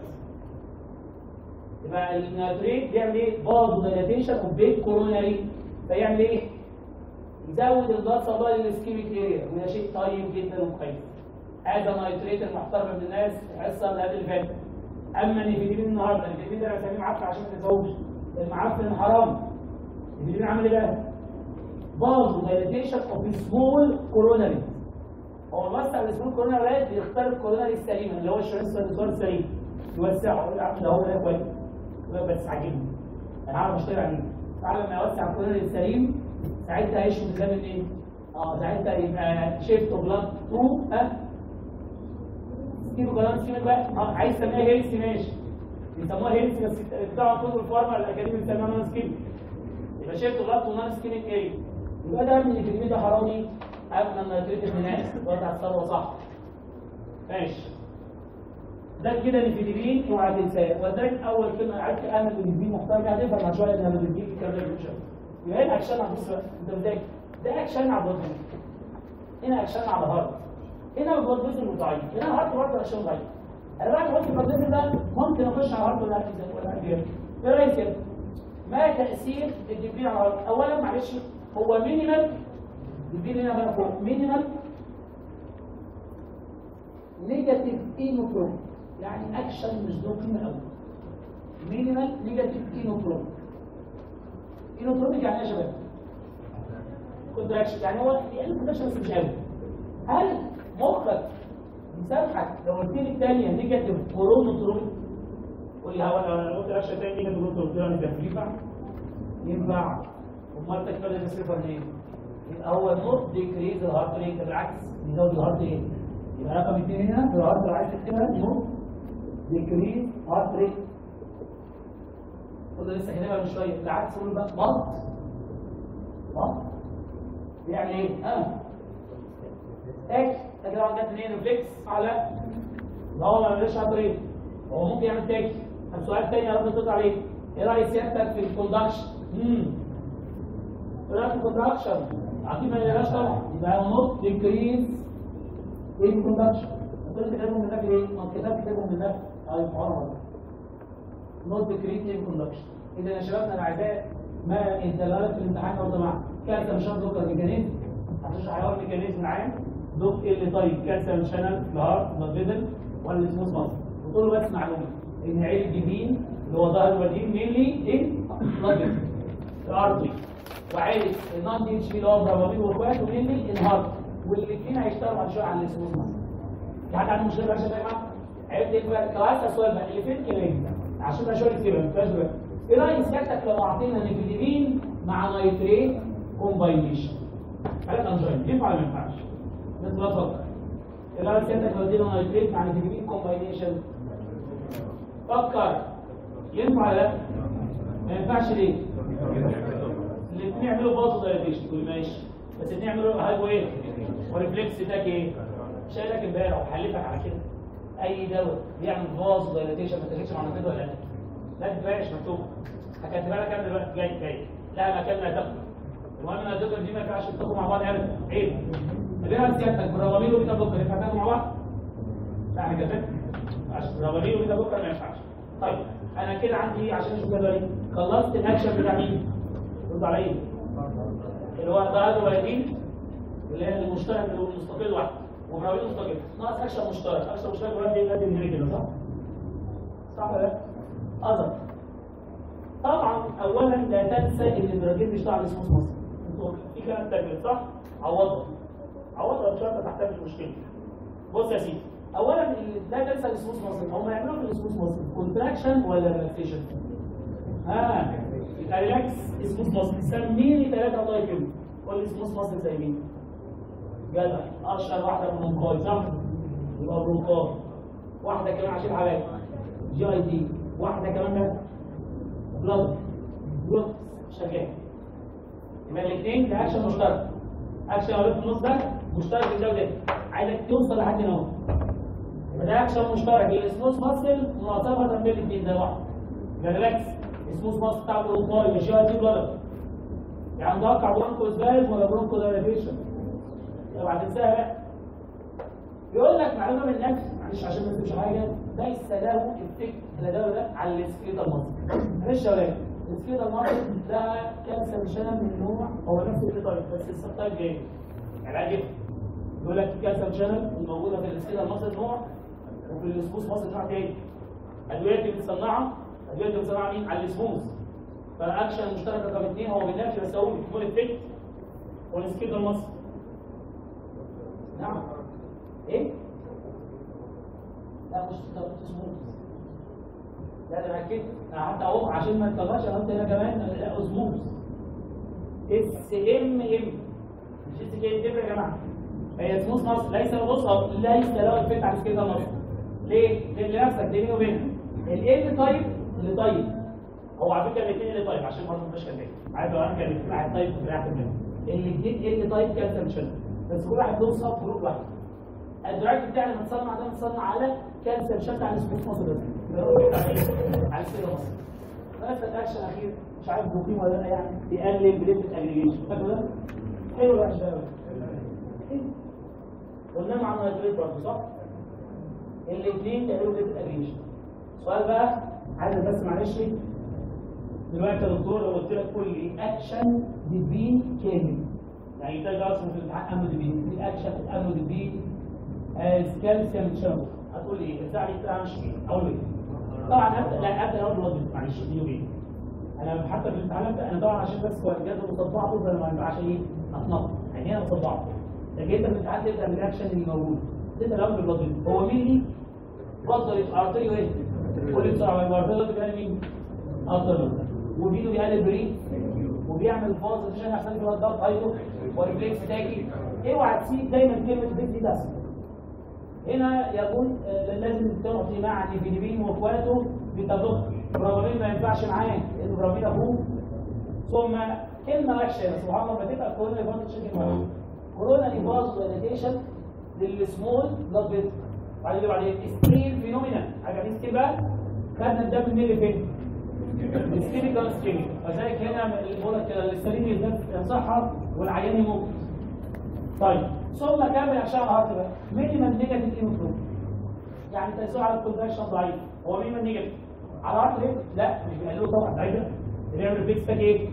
يبقى ال nitrate بيعمل إيه؟ vasodilatation of big coronary فيعمل إيه؟ يزود ال blood supply لل ischemic area وده شيء طيب جدا وكويس هذا nitrate المحترم من الناس الحصه اللي قبل اللي اما ال nifedipine النهارده ال nifedipine ده أنا بسميه معفن عشان ما تنساهوش المعفن حرام ال nifedipine عامل إيه بقى؟ vasodilatation of small coronary هو موسع ال small coronary بيختار ال coronary السليمه اللي هو الشريان السلسال السليم يوسعه يقول ده هو ده كويس بس عاجبني أنا عارف اشتغل عليه تعالى لما يوسع ال coronary السليم ساعتها هيشمل ده من إيه؟ آه ساعتها يبقى شيفت بلاد تو ها؟ سكيب كلام سكيب بقى. آه عايز تسميها هيلثي ماشي. بيسموها هيلثي بس بتاع طول الفارما الاكاديمي بيسموها نون سكيب يبقى شيفت بلاد تو نون سكيب إيه؟ يبقى ده من الكلمة ده حرامي قبل ما نتريد الناس. وضع الثروه صح ماشي. ده كده الفيديبين اوعى تنساه ولذلك أول كلمة عرفت اعمل الفيديبين محترم هتفهم بعد شوية إن الفيديبين في الكلام ده يبقى هنا اكشن على بص بقى ده اكشن على البلد هنا اكشن على الهارت هنا البلد المضاعف هنا الهارت برضه اكشن ضعيف. أنا بعد ما قلت البلد ده ممكن أخش على الهارت ولا إزاي ولا إيه إيه رأيك كده؟ ما تأثير الدبين على الهارت اولا معلش هو مينيمال الدبين هنا بقى فوق. مينيمال نيجاتيف اينوتروب يعني اكشن مش ذو قوي minimal negative inotrope يعني إيه يا شباب؟ contraction يعني هو يعني contraction بس مش قوي هل مخك مسامحك لو قلت لي الثانية negative chronotropic قول لي هو لو قلت اكشن ثاني negative chronotropic ده ينفع؟ ينفع امال تكفى ده تصرف ولا إيه؟ يبقى هو not decrease ال heart rate بالعكس يزود ال heart rate يبقى رقم اثنين هنا ال heart عايز تكتبها not ديكريز هارت ريت كنا لسه كاتبها من شوية. بالعكس قول بقى مط مط يعني إيه؟ آه. إكس ده كده جت منين ريفلكس على اللي هو ما هارت ريت هو ممكن يعمل تاكس. طب سؤال تاني يا رب ترد عليه. إيه رأي سيادتك في الكوندكشن؟ امم إيه رايك في الكوندكشن؟ عارفين ما يلاش طبعا. يبقى نوت ديكريز ان كوندكشن كل كتابهم من نفي إيه؟ ما الكتاب كتابهم من نفي أيوه محرم نوت ديكريز ان كوندكشن إذا يا شبابنا الاعزاء ما الدلالات في الامتحان لو سمحت كالسيوم شان دوكر ميكانيزم هتشرح حيوان ميكانيزم معايا دوك إيه اللي طيب. كالسيوم شانل الهارت بلاد فيزل ولا السموث ماسل وتقول له بس معلومة. إن عيل الجبين اللي هو ظهر البديل مينلي إيه؟ بلاد الارضي وعيل النون دي اتش بي اللي هو برامبيل واخواته مينلي الهارت والاثنين هيشتغلوا بعد شوية على السموث ماسل حد عنده مشكله بقى يا بقى كلاس سؤال بقى. اللي فين كلام عشان شوية كده ما فيهاش بقى إيه رأيك سيادتك لو أعطينا نيفيدين مع نايتريت كومباينيشن حالات انجين ينفع ولا ما ينفعش؟ الناس لا تفكر إيه رأيك سيادتك لو أدينا نايتريت مع نيفيدين كومباينيشن فكر ينفع ولا لا؟ ما ينفعش ليه؟ الاثنين يعملوا باظ دايليتيشن تقول ماشي بس الاثنين يعملوا هايبو إيه؟ وريفلكس تاك إيه؟ شايلك امبارح وحلفك على كده أي دواء بيعمل باظ دايليتيشن ما تاخدش مع كده ولا لا؟ لا تبقاش مكتوب هكتبها لك أنا دلوقتي جاي جاي لا مكان لا تاخد المهم إن الدكتور دي ما ينفعش تاخدوا مع بعض ابدا عيب ليه سيادتك بالرغمين وبيتا بكره ينفع تاخدوا مع بعض؟ لا أنا كتبت عشان وبيتا بكره ما ينفعش طيب أنا كده عندي إيه عشان أشوف جدولي خلصت الاكشن بتاع مين؟ رد على إيه؟ اللي هو ده الوالدين اللي هي المشترك المستقل واحد وبراويل مستقل ناقص اكشن مشترك اكشن مشترك الوالد يبقى دي كده صح؟ صح ولا لا؟ طبعا أولا لا تنسى إن الدراجين بيشتغل على اسمه مصر في كلام تجربة صح؟ عوضها عوضها إن شاء الله تحتاج المشكلة بص يا سيدي أولا لا تنسى الاسموس مصر هم يعملوا في الاسموس مصر كونتراكشن ولا ريلاكسيشن؟ ها يبقى ريلاكس اسموس مصر سميني ثلاثة الله يكرمك قول لي اسموس مصر زي مين؟ جدع أشهر واحدة من برونكاي صح؟ يبقى برونكاي واحدة كمان عشان عليك جي آي دي. واحدة كمان ده بلاد. blood. شغال يبقى الاثنين ده اكشن مشترك. اكشن اللي في النص ده مشترك بين ده وده عايزك توصل لحد هنا اهو. يبقى ده اكشن مشترك. ال smooth muscle معتبر بين الاثنين ده واحد يبقى relax ال smooth muscle بتاع ال bronchi مش هو دي blood. يعني متوقع bronchospasm ولا bronchodilatation اوعى تنساها بقى يقول لك معلومة من نفسي معلش عشان ما تنسوش حاجة ليس له effect الاداء ده على ال skeletal muscle معلش يا ولاد ال skeletal muscle ده calcium channel من نوع هو نفس ال type بس ال subtype جاي. علاج إيه؟ يقول لك ال calcium channel الموجوده في ال skeletal muscle نوع وفي ال smooth muscle نوع تاني. أدوية دي بتصنعها أدوية بتصنعها مين؟ على السموث فالأكشن المشترك رقم اثنين هو بالنفس بس هو بيكون effect وال skeletal muscle نعم. إيه؟ لا مش اسموز لا ده أنا كده أنا حتى أهو عشان ما أنا قلت هنا كمان لا اسموز إس إم إم. مش إس كي تفرق يا جماعة. هي اسموز مصر. ليس بص أهو، ليس له افكت على سكيل مصر. ليه؟ لنفسك؟ بيني وبينها ال تايب اللي طيب؟ هو على فكرة الاثنين اللي طيب عشان برضه تبقاش كذاب عارف لو أنا كان واحد طيب واحد منهم الاثنين اللي طيب كانسر مش بس كل واحد له صف جروب واحد. الدرايف بتاعنا متصنع ده متصنع على كانسر شكل على سبوت مصر بس على سكيل مصر. بس الأكشن الأخير مش عارف بروتين ولا لأ يعني. بيقلل بليفت اجريجيشن فاكر ده؟ حلو يا شباب قلنا مع النيتريت برضه صح؟ الاثنين بيعملوا بليفت اجريجيشن سؤال بقى؟ عايز بس معلش. دلوقتي يا دكتور لو قلت لك لي اكشن ديبين كامل. يعني ده اسمه في الامتحان امو ديبين في اكشن امو ديبين از كالسيوم شامبو هتقول إيه؟ الساعة دي بتاع مش إيه؟ أقول إيه؟ طبعا ابدا لا أبدأ أقول له معلش دي إيه؟ أنا حتى في الامتحان أنا طبعا عشان بس الجهاز مصدعه طول ما عشان إيه؟ اتنطط يعني أنا مصدعه لكن أنت في الامتحان تبدا بالاكشن اللي موجود تبدا الأول بالبلاد هو مين لي؟ اتفضل يبقى ارتري إيه؟ قول لي بسرعة يبقى ارتري بيقلل مين؟ ارتري وبيده بيقلل بريد وبيعمل فاز عشان يحصل لي الضغط أيضا وريفلكس تاكي اوعى تسيب دايما كلمة بريد دي بس. هنا يقول آه، لازم تعطي مع الفيتامين واخواته بتضخ برامين ما ينفعش معاه لأن برامين ابوه ثم كلمة وحشة سبحان الله لما تبقى كورونا تشكل معاه كورونا ايفاز واديتيشن للسمول بلاد فيت بعدين بعدين ستيل فينومينا. عارف يعني ستيل بقى؟ خدنا الدم ملي فين؟ الستيل كان ستيل فذلك هنا بقول لك يزداد صحه والعيان يموت طيب ثم كمل عشان الهارت بقى مينيمال نيجاتيف انفلو يعني تاثير على الكونفكشن ضعيف هو مينيمال نيجاتيف على الهارت ليه؟ لا مش بيقللوا طبعا ضعيف ده بيعمل بيكس باك إيه؟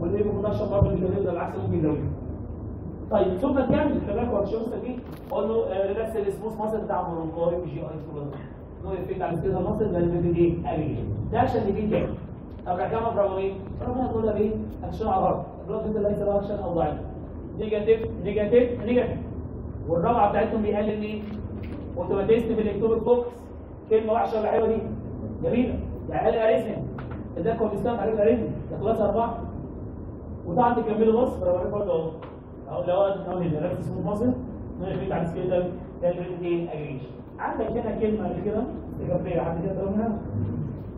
واللي كونفكشن برضه مش بيقللوا ده بالعكس ممكن طيب ثم كمل هو الشمس دي قول له ريلاكس السموث ماسل بتاع برونكاي وجي اي نو افكت على السكيل ماسل ده اللي بيجي إيه؟ ده عشان اللي بيجي طب رجعنا برافو إيه؟ ربنا تقول لك إيه؟ اكشن على الهارت البلاد ده ليس اكشن أو ضعيف نيجاتيف نيجاتيف نيجاتيف والرابعه بتاعتهم بيقلل مين؟ اوتوماتيست في الالكترون فوكس كلمه وحشه ولا حلوة دي؟ جميله يعني اريزم ده كوبيستان عليه اريزم ده خلاص اربعه وطبعا تكملوا نص برافو برضه اهو اهو لو اهو هنا نفس اسمه مصر نقفل على السكيل ده ده إيه اجريشن عندك هنا كلمة قبل كده؟ استجابيه حد كده تقولها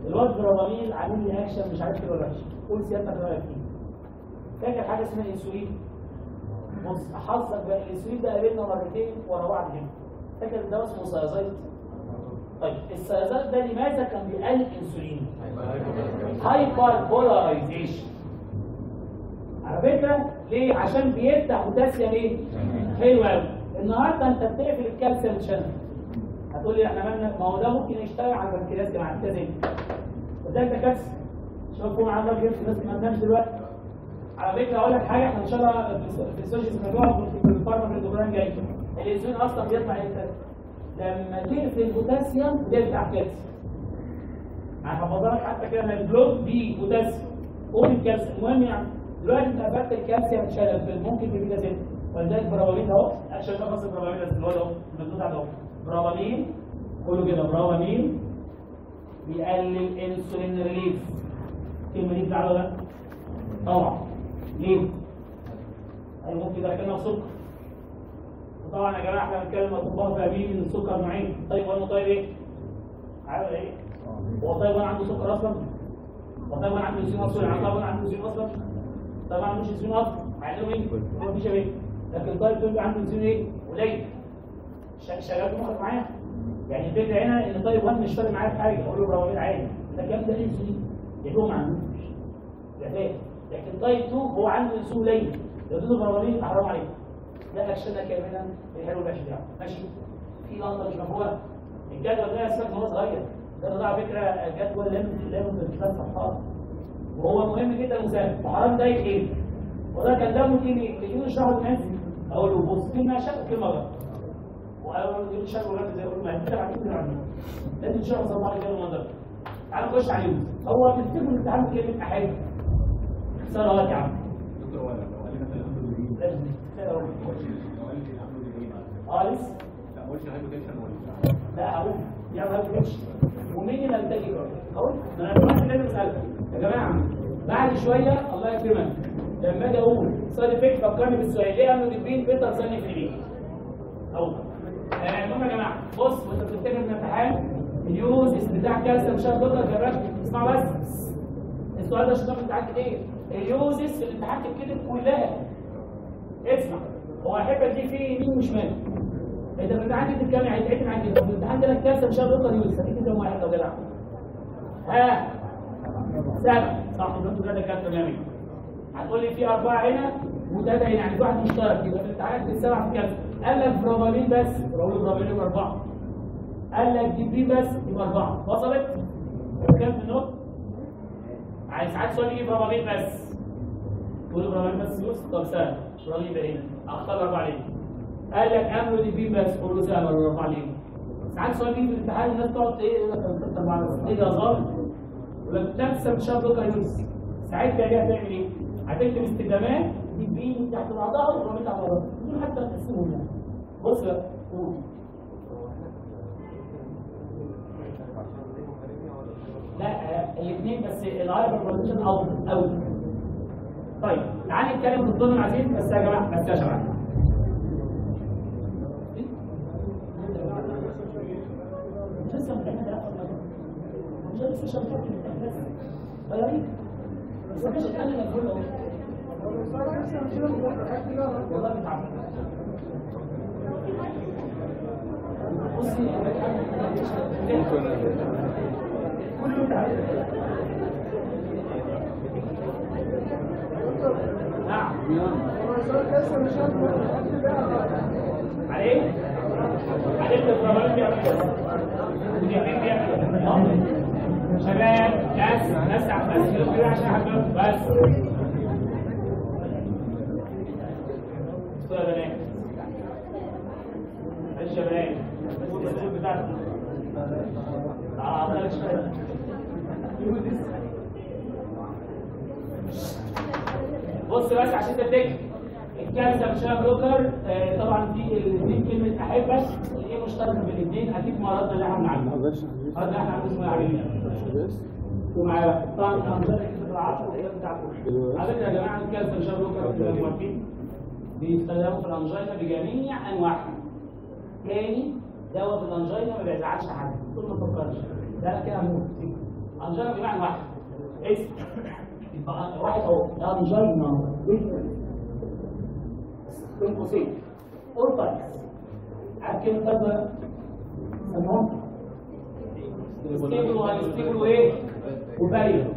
الواد براميل عامل لي اكشن مش عارف كده ولا وحش قول سيادتك رأيك فيه. فاكر حاجة اسمها انسولين بص حظك بقى الانسولين ده قابلنا مرتين ورا بعض هنا فاكر ده اسمه سيازايت طيب السيازايت ده لماذا كان بيقلل الانسولين؟ hyperpolarization على فكرة ليه؟ عشان بيفتح بوتاسيوم إيه حلو قوي النهارده انت بتقفل الكالسيوم channel هتقول لي إحنا مالنا ما هو ده ممكن يشتغل على البنكرياس مع الكازين وده ده كارثة. شوفوا معانا جبت الناس ما تنامش دلوقتي. على فكرة أقول لك حاجة إحنا إن شاء الله في السوشيال سمعتوها في ال pharma في الدكتوران جاي. الإنسولين أصلا بيطلع إمتى؟ لما تقفل البوتاسيوم بيفتح يعني هفضلك حتى كده ما البلوك دي بوتاسيوم قول الكالسيوم المهم يعني دلوقتي أنت قفلت الكالسيوم اتشال ممكن تبقى زي ولذلك برامين أهو. عشان نفس البرامين بس اللي هو المكتوب تحت أهو. برامين كله كده برامين بيقلل انسولين ريليز الكلمة دي بتاعته ده طبعا ليه؟ أي ممكن ده كلمة سكر وطبعا يا جماعة إحنا بنتكلم أطباء فاهمين السكر نوعين طيب وأنا طيب إيه؟ عارف إيه؟ هو طيب وأنا عنده سكر أصلا؟ هو طيب وأنا عنده إنسولين أصلا؟ يعني طيب وأنا عنده إنسولين أصلا؟ طبعا مش إنسولين أصلا عندهم إيه؟ هو مفيش إيه لكن طيب 2 عنده إنسولين إيه؟ قليل شغال مخك معايا يعني الفكرة هنا إن طيب 1 مش فارق معايا في حاجة أقول له برامج عادي. ده كام ده انسولين يبقى ما عندوش. ده لكن طيب 2 هو عنده انسولين قليل لو اديته برامج حرام عليك. لا اكشنها كاملا الحلو الوحش بتاعه ماشي في لقطة مش مفهومة. الجدول ده اسمه هو صغير. ده ده على فكرة جدول لازم لازم ثلاث صفحات. وهو مهم جدا وسهل. وحرام ده إيه وده كان تقيل اللي يجي يشرحه للناس أقول له بص كلمه شق كلمه غلط له شق ولا زي ما انت بعد كده بعد لازم تشرح صباح كده المنظر تعال نخش عليه هو بيفتكر الامتحان كلمه احد اختصار غلط يا عم دكتور هو قال لي آه لسه لا ما قلتش هايبوتنشن لا هقول يا ما بيمشي ومين اللي هينتج أقول ما أنا لازم اسالك يا جماعة بعد شوية الله يكرمك لما أجي أقول سايد افكت فكرني بالسؤال ليه قالوا الاثنين بيتر ثاني في البيت اهو آه، المهم يا جماعة بص وأنت بتفتكر من الامتحان اليوزز بتاع كالسيوم شاب دكتور جراح اسمع بس السؤال ده عشان تاخد امتحان كتير اليوزز في الامتحان تتكتب كلها. اسمع هو احب اديك فيه يمين وشمال. أنت في الامتحان تكتب كام هيتعدل معاك كده في الامتحان ده لك كالسيوم شاب دكتور يوزز هتكتب كام واحد لو جدع ها؟ سبعة صح أنتوا كده كام يمين هتقول لي في أربعة هنا؟ وثلاثة هنا يعني واحد مشترك يبقى في في سبعة في كام قال لك برافالين بس بقول برافالين يبقى أربعة قال لك جبريل بس يبقى أربعة وصلت؟ كام في النص؟ عايز ساعات سؤال يجي برافالين بس تقول برافالين بس نص طب سهل برافالين يبقى إيه؟ أختار أربعة ليه؟ قال لك أمر جبريل بس قول له سهل ولا أربعة ليه؟ ساعات سؤال يجي في الامتحان الناس تقعد إيه يقول لك أنا كنت أربعة بس إيه ده ظالم؟ ولما تكسب شاب لوكا يونس ساعتها دي هتعمل إيه؟ هتكتب استخدامات دي بين تحت بعضها ورميت على بعضها. دول حتى تقسمهم يعني. بص بقى. قول. لا الاثنين بس الهايبر بروتكشن افضل قوي طيب تعالى نتكلم في الظلم العزيز بس يا جماعة بس يا مش لسه متعمل ده مش لسه شغال بس. غيرين بس مش أنا اللي نعم عليه عليه الفرامل بيعمل كده بيعمل آه. شباب ناس ناس على بس كده عشان حبيبي بس بصوا يا بنات معلش يا بنات بس الاسلوب بتاعكم آه عمال شوية بص تفتكر الكالسيوم شاب بلوكر آه طبعا في الاثنين كلمة أحب بس إيه مشترك بين الاثنين. أكيد مرضنا اللي إحنا بنعمله هذا إحنا عاملين اسمه عاملين ومع طبعا كده العشر والحاجات بتاعتكم على فكرة يا جماعة الكالسيوم شاب بلوكر بتبقى موافقين بيستخدموا في الانجينا بجميع أنواعها. تاني دواء في الانجينا ما بيزعلش حد. كل ما تفكرش. لا كده هموت انجينا بجميع أنواعها. اسم. يبقى واحد أهو. انجينا بين قوسين اورتاكس عارف كلمه طب سموهم ستيبل وهايستيبل وايه وباين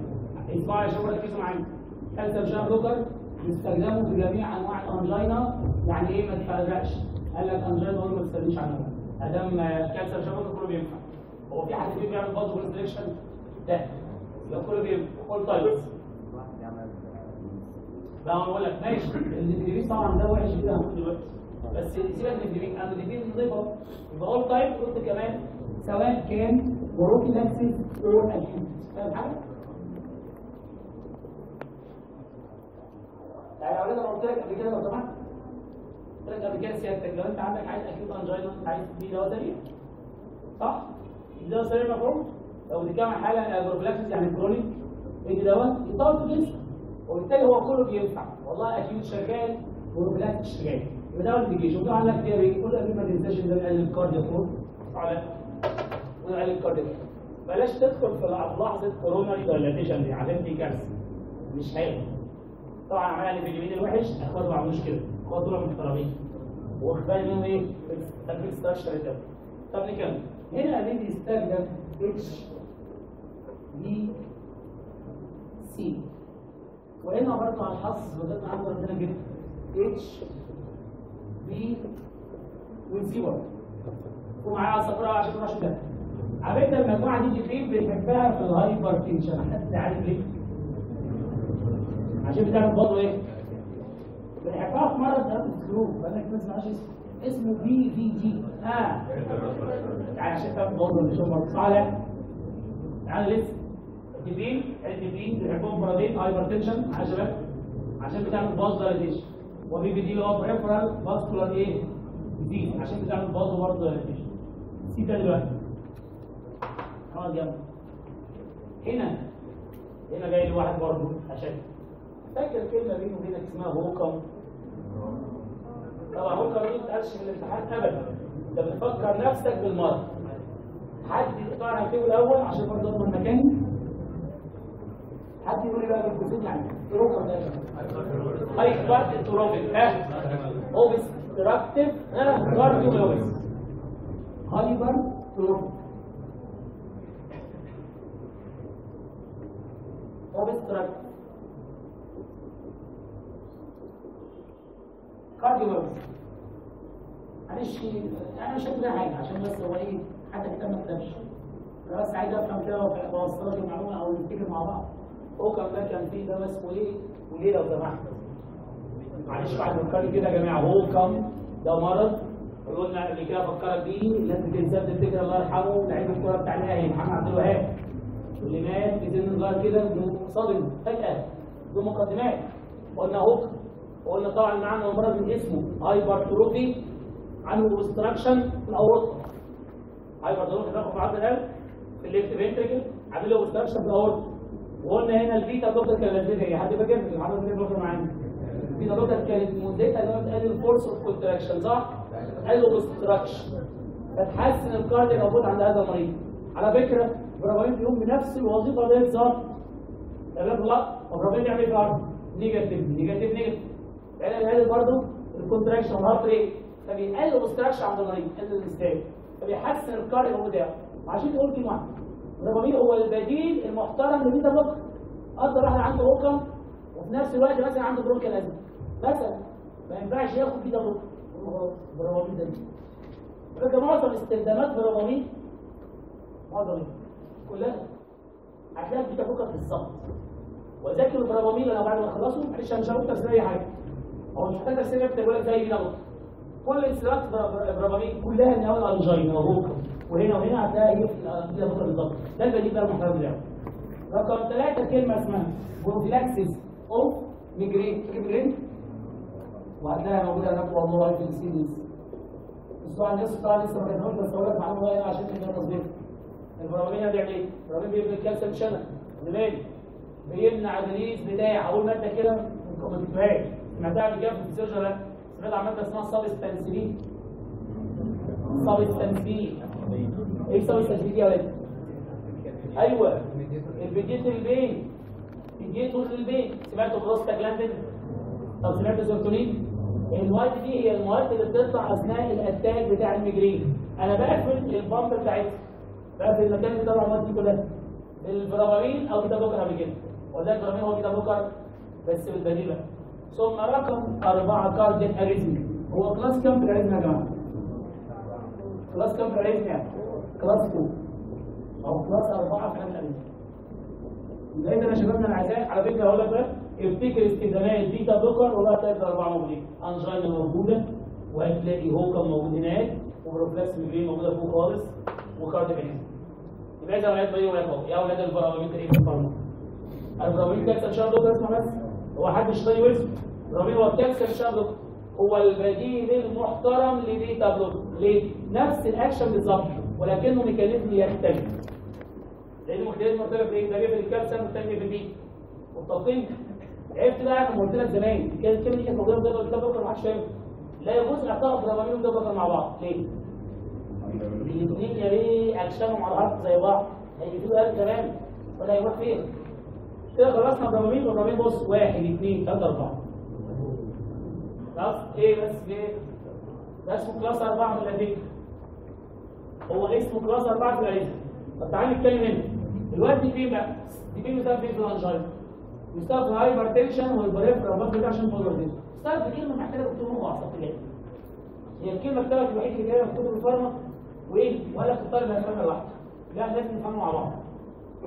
اسمعوا يا شباب ركزوا معايا. كالسيوم شاب بلوكر بيستخدموا في جميع أنواع الانجينا يعني إيه ما تفرقش؟ قال لك انجينا دول ما تستغنيش عنهم أدام شاب بلوكر كله بينفع. هو في حد فيهم بيعمل بادج كونستريكشن لا. يبقى كله بينفع. اول تايبس لا أنا بقول لك ماشي. الديفيز طبعا ده وحش كده هنقول دلوقتي بس سيبك من الديفيز أنا الديفيز نضيفه يبقى أول type قلت كمان سواء كان prophylaxis أو acute فاهم حاجة؟ يعني أولاد أنا قلت لك قبل كده لو سمحت. قلت لك قبل كده سيادتك لو أنت عندك عايز acute angina أنت عايز تدي دواء سريع. صح؟ الدواء سريع مفهوم؟ لو دي كام حاله prophylaxis يعني chronic ادي دواء يطول في الجسم وبالتالي هو كله بينفع. والله أكيد شغال وبلاك شغال. يبقى ده اللي بيجي. شوف قال لك ده بيجي كل قبل ما تنساش ده بيقلل الكارديو. فور على ويقلل الكارديو. بلاش تدخل في لحظة كورونا ديلاتيشن دي. عشان دي كارثة. مش حلو. طبعا اللي في اليمين الوحش اخواته ما عملوش كده اخواته دول محترمين واخبار منهم إيه؟ تنفيذ ستراكشر الدم طب نكمل هنا قاعدين بيستخدم اتش بي سي وهنا برضه على الحظ وجدنا عنده ربنا جدا اتش بي والسي برضه ومعاها صفراء عشان ما ده على فكره المجموعة دي فين؟ بنحبها في الهايبر تنشن حد عارف ليه؟ عشان بتعمل برضه إيه؟ بنحبها في مرض ده الجروب بقالك ما تسمعش اسمه اسمه بي في آه يعني عشان تعمل برضه اللي شوف مرض صالح. تعالى لسه. الدبين الدبين بنحبهم مرضين هايبر تنشن يا شباب عشان بتعمل باز دايليتيشن وبي في دي اللي هو بريفرال فاسكولار إيه؟ ديزيز عشان بتعمل باز برضه سي ده دلوقتي. اقعد جنب هنا. هنا جاي لي واحد برضه. عشان. فاكر كلمة بينه وبينك اسمها HOCM طبعا HOCM دي ما بتتقالش في الامتحان ابدا. أنت بتفكر نفسك بالمرة حد يقطع هكتبه الأول عشان برضه اضمن مكاني؟ حد يقول لي بقى بالكسوف يعني؟ يا شباب؟ hypertrophic ها؟ obstructive ها؟ cardiomyopathy hypertrophic obstructive cardiomyopathy معلش أنا مش هكتب حاجة عشان بس هو إيه؟ حتى كتاب ما كتبش. بس عايز أفهم كده واوصل لك المعلومة أو نفتكر مع بعض. كان ده كان فيه ده اسمه إيه؟ وليه لو سمحت معلش بعد ما كده يا جماعة. HOCM ده مرض؟ قلنا قبل كده افكرك بيه. لازم تنسى تفتكر الله يرحمه. لعيب الكورة بتاع الاهلي محمد عبد الوهاب. اللي مات في سن صغير كده صدم فجأة بدون مقدمات. قلنا HOCM وقلنا طبعا معنى المرض من اسمه. hypertrophy عنده obstruction في الأورطة. hypertrophy بياخد في عضله القلب في ال left عامل له obstruction في الأورطة. وقلنا هنا ال beta blocker كانت إيه حد فاكر العضله اللي blocker معانا. ال beta blocker كانت مدتها اللي هو بتقلل ال force of contraction صح؟ له obstruction فتحسن ال card الموجود عند هذا المريض. على فكرة verapamil بيقوم بنفس الوظيفة دي بالظبط تمام لا verapamil يعمل إيه بقى؟ negative negative negative. يعني بيقلل برضه ال contraction وال heart rate فبيقلل ال obstruction عند المريض قلل ال stage فبيحسن ال card ده عشان تقول كلمة واحدة. verapamil هو البديل المحترم لل beta blocker أكتر واحد عنده HOCM وفي نفس الوقت مثلا عنده bronchial asthma مثلا ما ينفعش ياخد beta blocker verapamil ده فكان معظم استخدامات verapamil معظم كلها هتلاقي beta blocker بالظبط وذاكر ال verapamil لو بعد ما خلصوا معلش أنا مش هقول تفسير أي حاجة. هو مش محتاج تفسير يقول لك زي بيتا كل الاستخدامات verapamil كلها ان اول angina و HOCM وهنا وهنا هتلاقي إيه؟ beta blocker بالظبط ده البديل بقى المحترم بتاعه رقم ثلاثة كلمة اسمها بروفيلاكسيس اوف ميجرين ميجرين وهتلاقيها موجودة هناك والله في السيريز. السؤال الناس طبعا لسه ما كانوش بس أقول لك معلومة صغيرة عشان تقدر تصديق البرامين بيعمل إيه؟ البرامين بيبني الكالسيوم شنل زمان بيمنع الريليز بتاع اول مادة كده ما تكتبهاش سمعتها قبل كده في لأ؟ سمعت عن مادة اسمها سابستانسيلين سابستانسيلين سابستانسيلين دي يا ولاد؟ أيوه. البيجيت البين بيجيتو للبين سمعتوا بروستاجلاندين طب سمعتوا سيروتونين المواد دي هي المواد اللي بتطلع أثناء الاتاك بتاع الميجرين. أنا بقفل البامب بتاعتها بقفل المكان اللي بيطلع المواد دي كلها. البرامين أو بيتا بوكر قبل كده. ولا البرامين هو بيتا بوكر بس بالبديل بقى. ثم رقم أربعة كارديك أريزمي هو كلاس كام في الأريزمي يا جماعة؟ class كام في ال arrhythmia؟ class 2 أو class أربعة في ال arrhythmia لقيت أنا شبابنا الاعزاء على فكرة هقول لك بقى افتكر استخدامات beta blocker والله هتلاقي الاربعه موجودين. angina موجودة وهتلاقي HOCM موجود هناك و prophylaxis migraine موجودة فوق خالص و cardiac arrhythmia يبقى اذا ولاد أهو. يا أولاد ال verapamil إيه في ال pharma ال verapamil calcium channel blocker اسمع بس؟ هو حد مش طيب اسمه؟ ال verapamil هو calcium channel blocker هو البديل المحترم لبيتا بلوكر ليه؟ نفس الأكشن بالظبط. ولكنه ميكانيزم يختلف لأن مختلف مرتبط بايه؟ ده بيقفل الكالسيوم والثاني بيقفل بيه والتلقين عرفت بقى أنا قلت لك زمان كانت الكلمة دي كانت موجودة في الكتاب بكره ما حدش فاهم لا يجوز اعطاء برامين وكتاب بكره مع بعض. ليه؟ الاثنين يا ريت اجسامهم على الأرض زي بعض. هيجيبوا قلب تمام ولا هيروح فين؟ كده خلصنا الدوبامين والدوبامين بص واحد اثنين ثلاثة أربعة. خلاص إيه بس إيه ده اسمه كلاس أربعة من الأديك هو اسمه كلاس أربعة في الأديك طب تعالى نتكلم هنا. دلوقتي فين بقى؟ دي فين بتاع فين في الأنجاين بيستوى في الهايبر تنشن والبريفرال عشان فولور دي استوى في كلمة محتاجة دكتور تجاه هي الكلمة بتاعتك الوحيدة اللي جاية من كتب الفارما وإيه؟ ولا في الطالب هيفهمها لوحده لا لازم نفهمها مع بعض.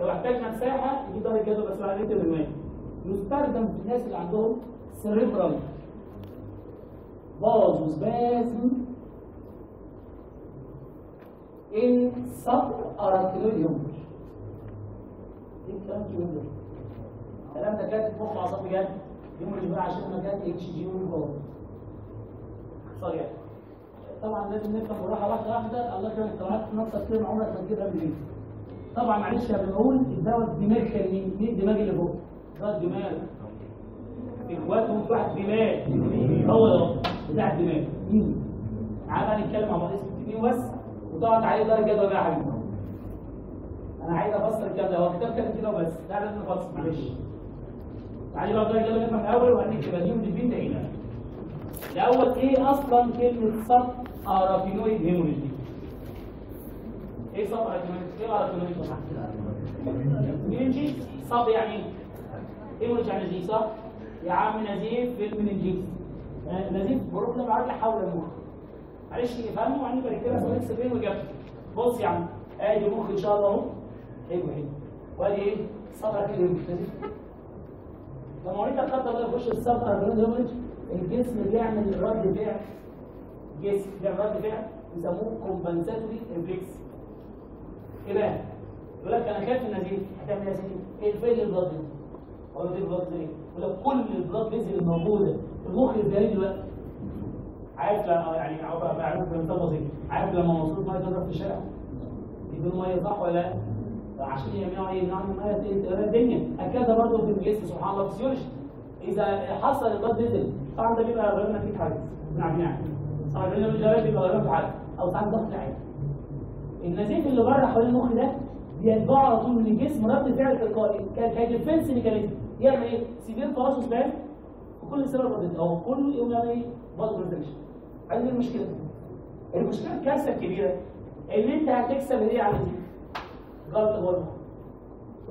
لو احتاجنا مساحة يجي ظهر الجدول بس بعد نكتب المال يستخدم في الناس اللي عندهم سيريبرال فازوسبازم in subarachnoid إيه الكلام الكبير ده؟ الكلام ده كاتب مخ اعصاب بجد يوم اللي بقى عشان مكان اتش جي وجوه صريح طبعا لازم نفهم بالراحة واحدة واحدة. الله لو قعدت نفسك كده عمرك ما تجيبها منين طبعا معلش ما أقول الدواء الدماغ كان مين؟ مين الدماغ اللي فوق؟ ده الدماغ. اخواته واحد دماغ. هو ده بتاع الدماغ؟ تعالى نتكلم مع بعض اسم بس. وتقعد عليه درجه جدول يا حبيبي أنا عايز افسر الكلام ده هو كتاب كده كده وبس لا لازم نفسر معلش تعالي بقى درجه جدول نفهم الأول وهنكتب دي فين هنا الأول إيه أصلا كلمه صب ارافينويد هيموريج دي إيه صب ارافينويد إيه ارافينويد صح مننجيس صب يعني إيه هيموريج يعني نزيف صح يا عم نزيف في المننجيس آه، نزيف بروبلم عادي حول المخ معلش نفهمه وبعدين بعد كده سؤال سبين وجبت بص يا عم ادي مخ إن شاء الله أهو. حلو حلو. وادي إيه؟ كده نزيف لما وريت الخط الله يخش ال hemorrhage الجسم بيعمل رد فعل. جسم بيعمل رد فعل بيسموه compensatory reflex إيه بقى؟ يقول لك أنا خايف من النزيف هتعمل إيه يا سيدي؟ اقفل ال blood أقول له دي ال blood إيه؟ يقول لك كل ال blood vessel الموجودة. في المخ الجاري دلوقتي. عارف لما يعني من بسيط عارف لما مصروف مية تضرب في الشارع؟ يدوا مية صح ولا لا؟ عشان يعملوا إيه؟ من الميه الدنيا. هكذا برضه في الجسم سبحان الله فسيولوجي إذا حصل البلاد فيزل طبعا ده بيبقى غالبا في حاجة نعم يعني. مش غالبا بيبقى غالبا في حاجة أو ساعات ضغط عالي النزيف اللي بره حوالين المخ ده بيتبعه على طول من الجسم رد فعل تلقائي كديفنس ميكانيزم يعمل إيه؟ سيفير تواصل بان وكل سبب ردت أو كله يقوم يعمل إيه؟ باز برزنشن عندي المشكلة. المشكلة الكارثه الكبيره ان انت هتكسب إيه على دي؟ غلط برضه.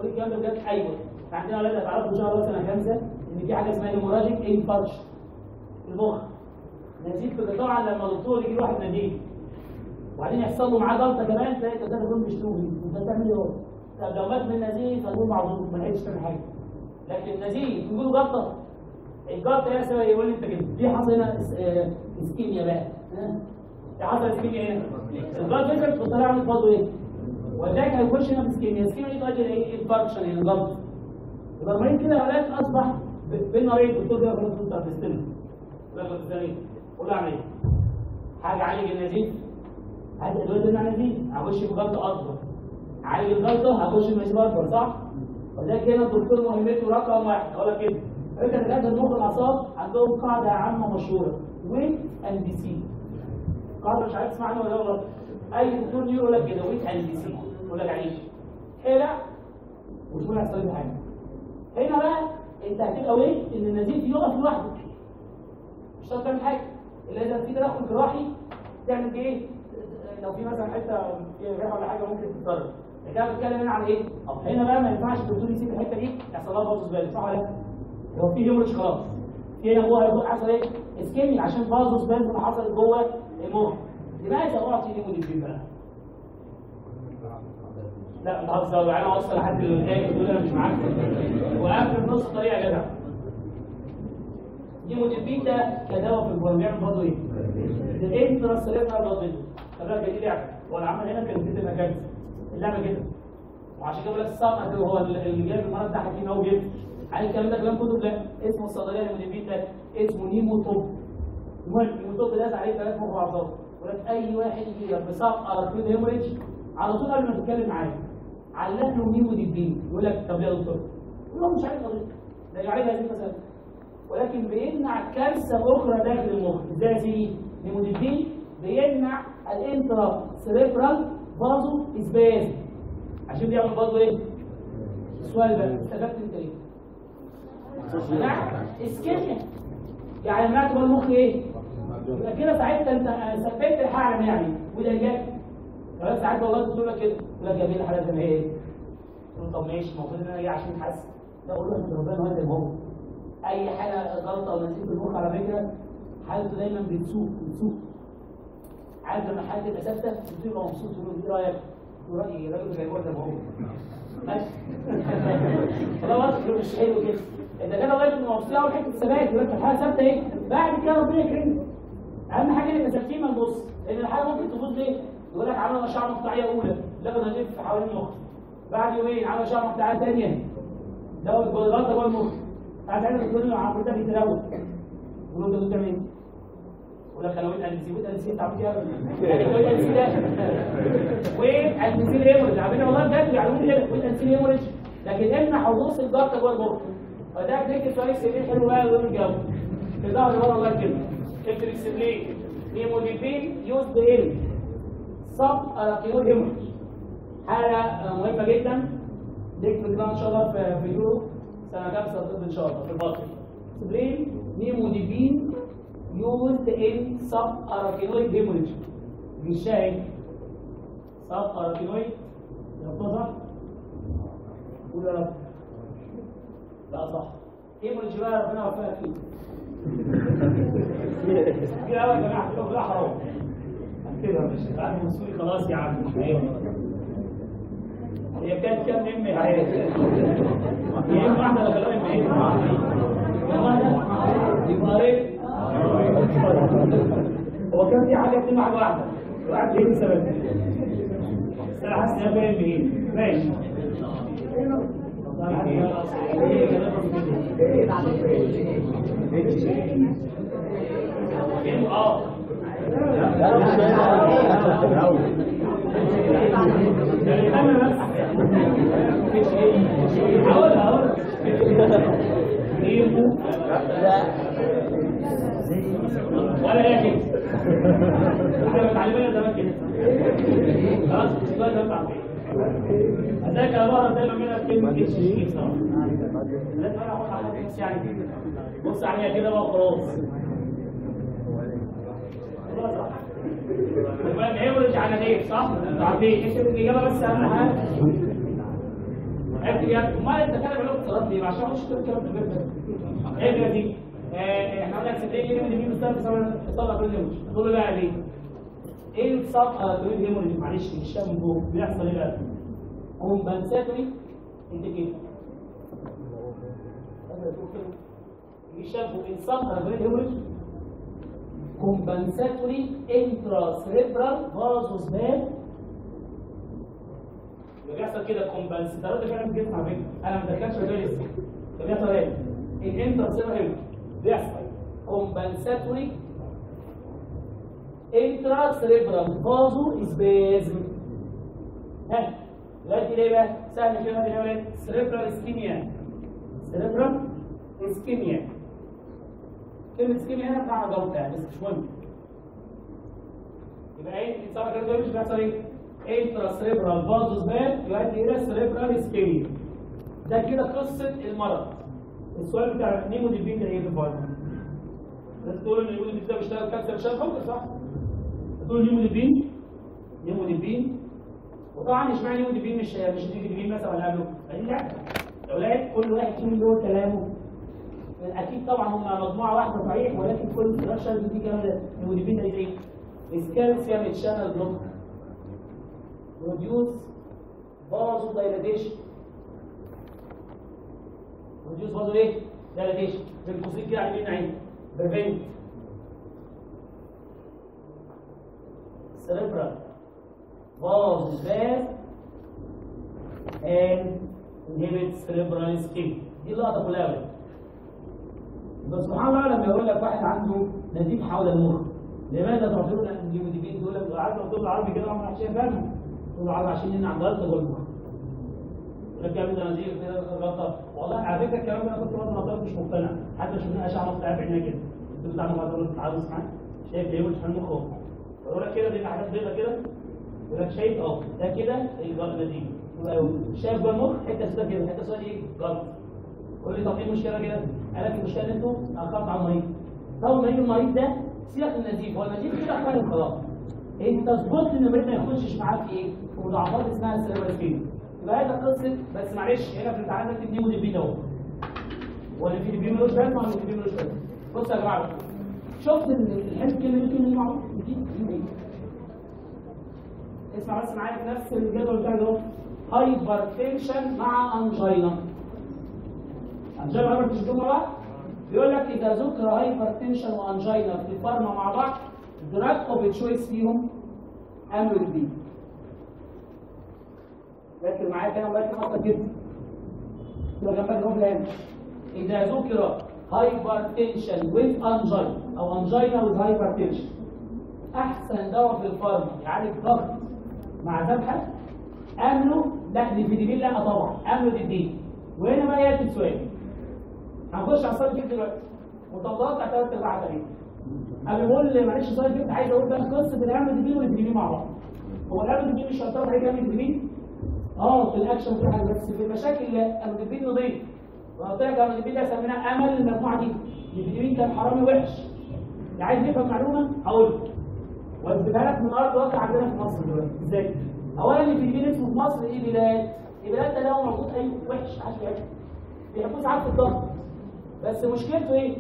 كل الكلام ده بجد أيوه عندنا أولاد هتعرفوا إن شاء الله سنة خمسه إن في حاجة اسمها hemorrhagic infarction المخ نزيف بقطاع لما الدكتور يجي واحد نزيف وبعدين يحصل له معاه جلطه كمان تلاقي الدكاتره دول بيشتموا انت بتعمل إيه؟ طب لو مات من نزيف هنقول معذور ما لحقتش تعمل حاجة. لكن النزيف يقول له جلطه الجلطه يا سبب يقول لي انت كده. دي حصل هنا آه، ischemia بقى ها؟ حصل ischemia هنا. الجلطه فكره بتطلع عن برضه إيه؟ ولذلك هيخش هنا ب ischemia ischemia دي تؤدي لايه؟ infarction يعني جلطه يبقى المريض كده يا أولاد أصبح بين نارين الدكتور ده خلاص انت ولا هتستلم قول أعمل إيه؟ حاجة عالج النزيف هات ادويه النزيف هخش بجلطه أكبر. عالج الجلطه هخش بنزيف أكبر صح؟ ولذلك هنا الدكتور مهمته رقم واحد. أقول لك كده فكره دكاتره المخ والاعصاب عندهم قاعدة عامة مشهورة. wait and see قاعدة مش عارف تسمع ولا غلط. اي دكتور neuro يقول لك كده wait and see يقول لك عيش حلع وشوف هيحصل لك حاجة هنا بقى انت هتبقى wait إن النزيف يقف لوحده. مش هتعرف تعمل حاجة. إلا إذا في تدخل جراحي تعمل إيه لو في مثلا حتة جراحه ولا حاجة ممكن تتصرف لكن أنا بتكلم هنا عن إيه؟ طب هنا بقى ما ينفعش الدكتور يسيب الحتة دي. يحصل لها vasospasm صح ولا لا هو في هيموريج خلاص. هنا جوه هيبقى حصل إيه؟ اسكيمي عشان زباله اللي حصلت جوه المخ تبقى في هيموريج بقى. لا بتهزر أنا أوصل لحد الآخر تقول أنا مش معاك. وقفل في نص الطريق يا جدع. دي موديفين ده كدواء في الجوع بيعمل برضه إيه؟ الانترا سيريبرال بلاد خلي بالك دي لعبة. هو العمل هنا كان بتبقى مكانس اللعبة كده. وعشان كده بقول لك الصقر هو اللي جايب المرض ده حكيم قوي جدا عايز الكلام ده كلام كتب؟ لا. اسمه الصيدلية الموديفين ده اسمه نيمو توب. المهم نيمو توب ده عليه ثلاث يقول لك أي واحد يجي بصق اركيد هيموريدج على طول قبل ما تتكلم معاه علق له نيمو ديبين يقول لك طب يا دكتور. له مش عارف قضيه ده يعالج هذه المساله ولكن بيمنع كارثة أخرى داخل المخ. إزاي سيدي؟ نيموديبين بيمنع ال intracerebral vasospasm عشان بيعمل برضه إيه؟ السؤال بقى استفدت إنت إيه؟ يعني مناعه جوه المخ إيه؟ يبقى كده ساعتها أنت ثبت الحاله يعني. وده جاي خلاص ساعات والله تقول لك كده. يقول لك بيه الحاله زي ما هي إيه؟ تقول طب ماشي المفروض إن أنا جاي عشان أتحسن. لا أقول احمد ربنا ما هو أي حاجة غلطة نسيب في المخ على فكرة حالته دايما بتسوق بتسوق عارف لما حالة تبقى ثابته بتبقى مبسوط تقول إيه رأيك؟ تقول رايي الراجل زي ما ما هو. ماشي خلاص مش حلو كده. انت كده لغايه ما وصلت اول حتة الثبات لك الحالة ثابته إيه؟ بعد كده ربنا يكرمك. أهم حاجة نبقى ثابتين ما نبص لأن الحالة ممكن تبوظ ليه؟ يقول لك عمل اشعه مقطعية أولى. لقى نزيف حوالين المخ بعد يومين عمل اشعه مقطعية ثانية. ده البلغات جوه المخ بعد كده الدكتور عم ده بيتلوث يقول له انت بتعمل إيه؟ يقول لك أنا وين؟ انسي وين انسي إيه؟ وين انسي ده؟ وين انسي الهيموريج عارفين والله بجد بيعلموني كده. وين انسي الهيموريج لكن امنع حدوث الضغط جوه المخ فده كليك سؤال سرير حلو بقى يقول الجو في ظهر ورا الله كده. اكتب السبلين هيموديبين يوز بإيه؟ صب اراكينول هيموريج حالة مهمة جدا. نكتب كده إن شاء الله في يورو سنة خمسة طب إن شاء الله. في البطن سبلين نيموديبين used in subarachnoid hemorrhage. دي الشاهد subarachnoid يا صح؟ قول يا رب لا صح hemorrhage بقى ربنا يوفقك فيه يا جماعة كده كلها حرام كده مش بعد مسؤول خلاص يا عم أيوه هي كانت كام ام هي ام واحدة ولا كلام ام إيه؟ يبقى إيه؟ هو كان في حاجة اتنين مع واحدة واحد إيه السبب؟ بس أنا حاسس انها فاهم إيه؟ ماشي ولا يا كده إحنا متعلمين زمان كده خلاص السؤال ده يا بره دايما منها اتش دي بصراحه لازم أنا اخد على بس يعني بص عليها كده بقى وخلاص يبقى الهيموريج على إيه صح؟ أنتوا عارفين إيش الاجابه بس اهم حاجة اكتب يعني امال انت كده بقول اتصالات ليه؟ عشان في الفيديو إيه دي؟ آه، إحنا قلنا سيدي إيه اللي مين مستوى سواء طلع كل يوم تقول له بقى ليه؟ إيه الصفقه تقول هيموريج معلش مش من جوه بيحصل إيه بقى؟ كومبنساتوري انديكيتور يشبه انسان غير هيموريج كومبنساتوري انترا سريبرال فازوسبال بيحصل كده كومبنساتوري ده فعلا أنا ما دخلتش لسه ده بيحصل إيه؟ ال intra بيحصل compensatory vasospasm ها دلوقتي ليه بقى؟ سهل كده يا ولاد cerebral ischemia cerebral ischemia كلمة ischemia هنا بتاع جلطة يعني بس مش مهم يبقى إيه الانسان كده مش بيحصل إيه؟ فازوس باد يؤدي إلى سريبرال اسكيميا ده كده قصة المرض السؤال بتاع نيموديبين ده إيه في الفايل؟ بس تقول ان ده بيشتغل كانسر حكم صح؟ تقول نيموديبين نيموديبين وطبعا اشمعنى نيموديبين مش مش نيموديبين مثلا ولا قبله؟ لا. الاولاد كل واحد فيهم له كلامه أكيد طبعا هم مجموعة واحدة صحيح ولكن كل ستراكشر دي كمان نيموديبين ده إيه؟ الكالسيوم شانل بلوك reduce vasodilation reduce vaso إيه؟ dilatation بالقوسين كده عاملين عين prevent. Cerebral vasodilation and inhibit cerebral ischemia دي اللقطة كلها بقى. بس سبحان الله لما يقول لك واحد عنده نزيف حول المخ. لماذا تعطيون النيموديبين دول قعدت مكتوب بالعربي كده ما حدش فاهم تقول بالعربي عشان ان غلطه جوه المخ يقول لك يا ابني ده نزيف كده غلطة. والله على فكرة الكلام ده أنا كنت برضه نظرت مش مقتنع. حتى شفنا اشعه مقطعيه بعينيا كده. كنت بتاع مقطع عاوز اسمع شايف ليه مش في يقول لك كده دي حاجات بيضاء كده يقول لك شايف آه ده كده النزيف شايف جوه المخ؟ حتة سوداء كده حتة سوداء إيه؟ غلط قول لي طب إيه المشكلة كده؟ قال لك المشكلة إن أنتوا اخرت على المريض. طول ما يجي المريض ده سيبك من النزيف. هو النزيف كده فاهم خلاص أنت تظبط إن المريض ما يخشش معاك إيه؟ في مضاعفات اسمها السيرفر يبقى هذا قصة بس معلش هنا في الامتحان ده تديه ودي اهو ولا في دي ملوش ولا في دي ملوش لازمه بصوا يا جماعة شفت إن الحته كلمه دي كلمه معروفه دي دي إيه؟ اسمع بس معايا في نفس الجدول بتاع ده hypertension مع angina angina hypertension بقى. بيقول لك إذا ذكر hypertension و angina في ال pharma مع بعض drug of choice فيهم amlodipine ركز معايا كده جنبك جمله هنا. إذا ذكر tension with angina أو with hypertension أحسن دواء في ال pharma يعالج ضغط مع ذبحة. amlodipine. لا nifedipine لا طبعا. amlodipine. وهنا بقى يأتي السؤال. هنخش على السؤال الجديد دلوقتي. مطبقات بتاعت ثلاث ارباع تقريبا ما أقول معلش السؤال الجديد عايز أقول بقى قصة ال amlodipine وال nifedipine مع بعض. هو ال amlodipine مش هيعتبر عليه كام nifedipine آه في الأكشن حاجة بس في المشاكل لا ال nifedipine نضيف وقلت لك ال nifedipine ده سميناه أمل المجموعة دي. الديفيديبين كان حرامي وحش. عايز نفهم معلومة؟ هقول لك واديتها لك من أرض واقع عندنا في مصر دلوقتي. إزاي؟ اولا الفيلبين اسمه في مصر إيه؟ بلاد؟ البلاد ده لو موجود أي وحش محدش بيحبه بيحبوه ساعات في الضغط. بس مشكلته إيه؟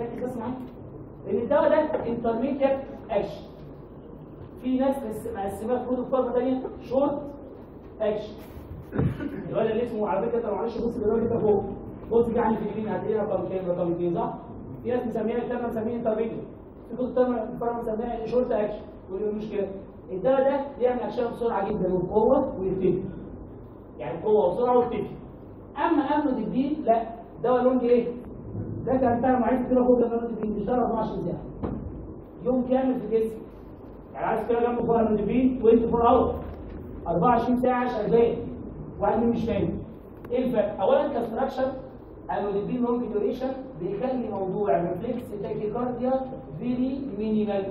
ركز بس معايا. ان الدواء ده انترميديت اكشن في ناس مقسماه طاقه ثانية شورت اكشن الولد اللي اسمه على فكرة معلش بص الولد ده فوق بص كده على ال nifedipine هتلاقيه رقم كام رقم 2 صح؟ في ناس مسميها الكلمة مسميها intermediate في كتب طاقه مسميها short action وايه المشكلة؟ الدواء ده بيعمل اكشن بسرعة جدا وبقوه ويختفي يعني قوه وسرعه ويختفي اما amlodipine لا دواء long إيه؟ ده كان بتاع معين كده فوق amlodipine بيشتغل 24 ساعه يوم كامل في الجسم يعني عايز كده جنبه فوق amlodipine 24 hour 24 ساعه شغال واحد مش فاهم إيه الفرق؟ اولا كستراكشر اموديبين لونج ديوريشن بيخلي موضوع الريفلكس تاكيكارديا فيري مينيمال.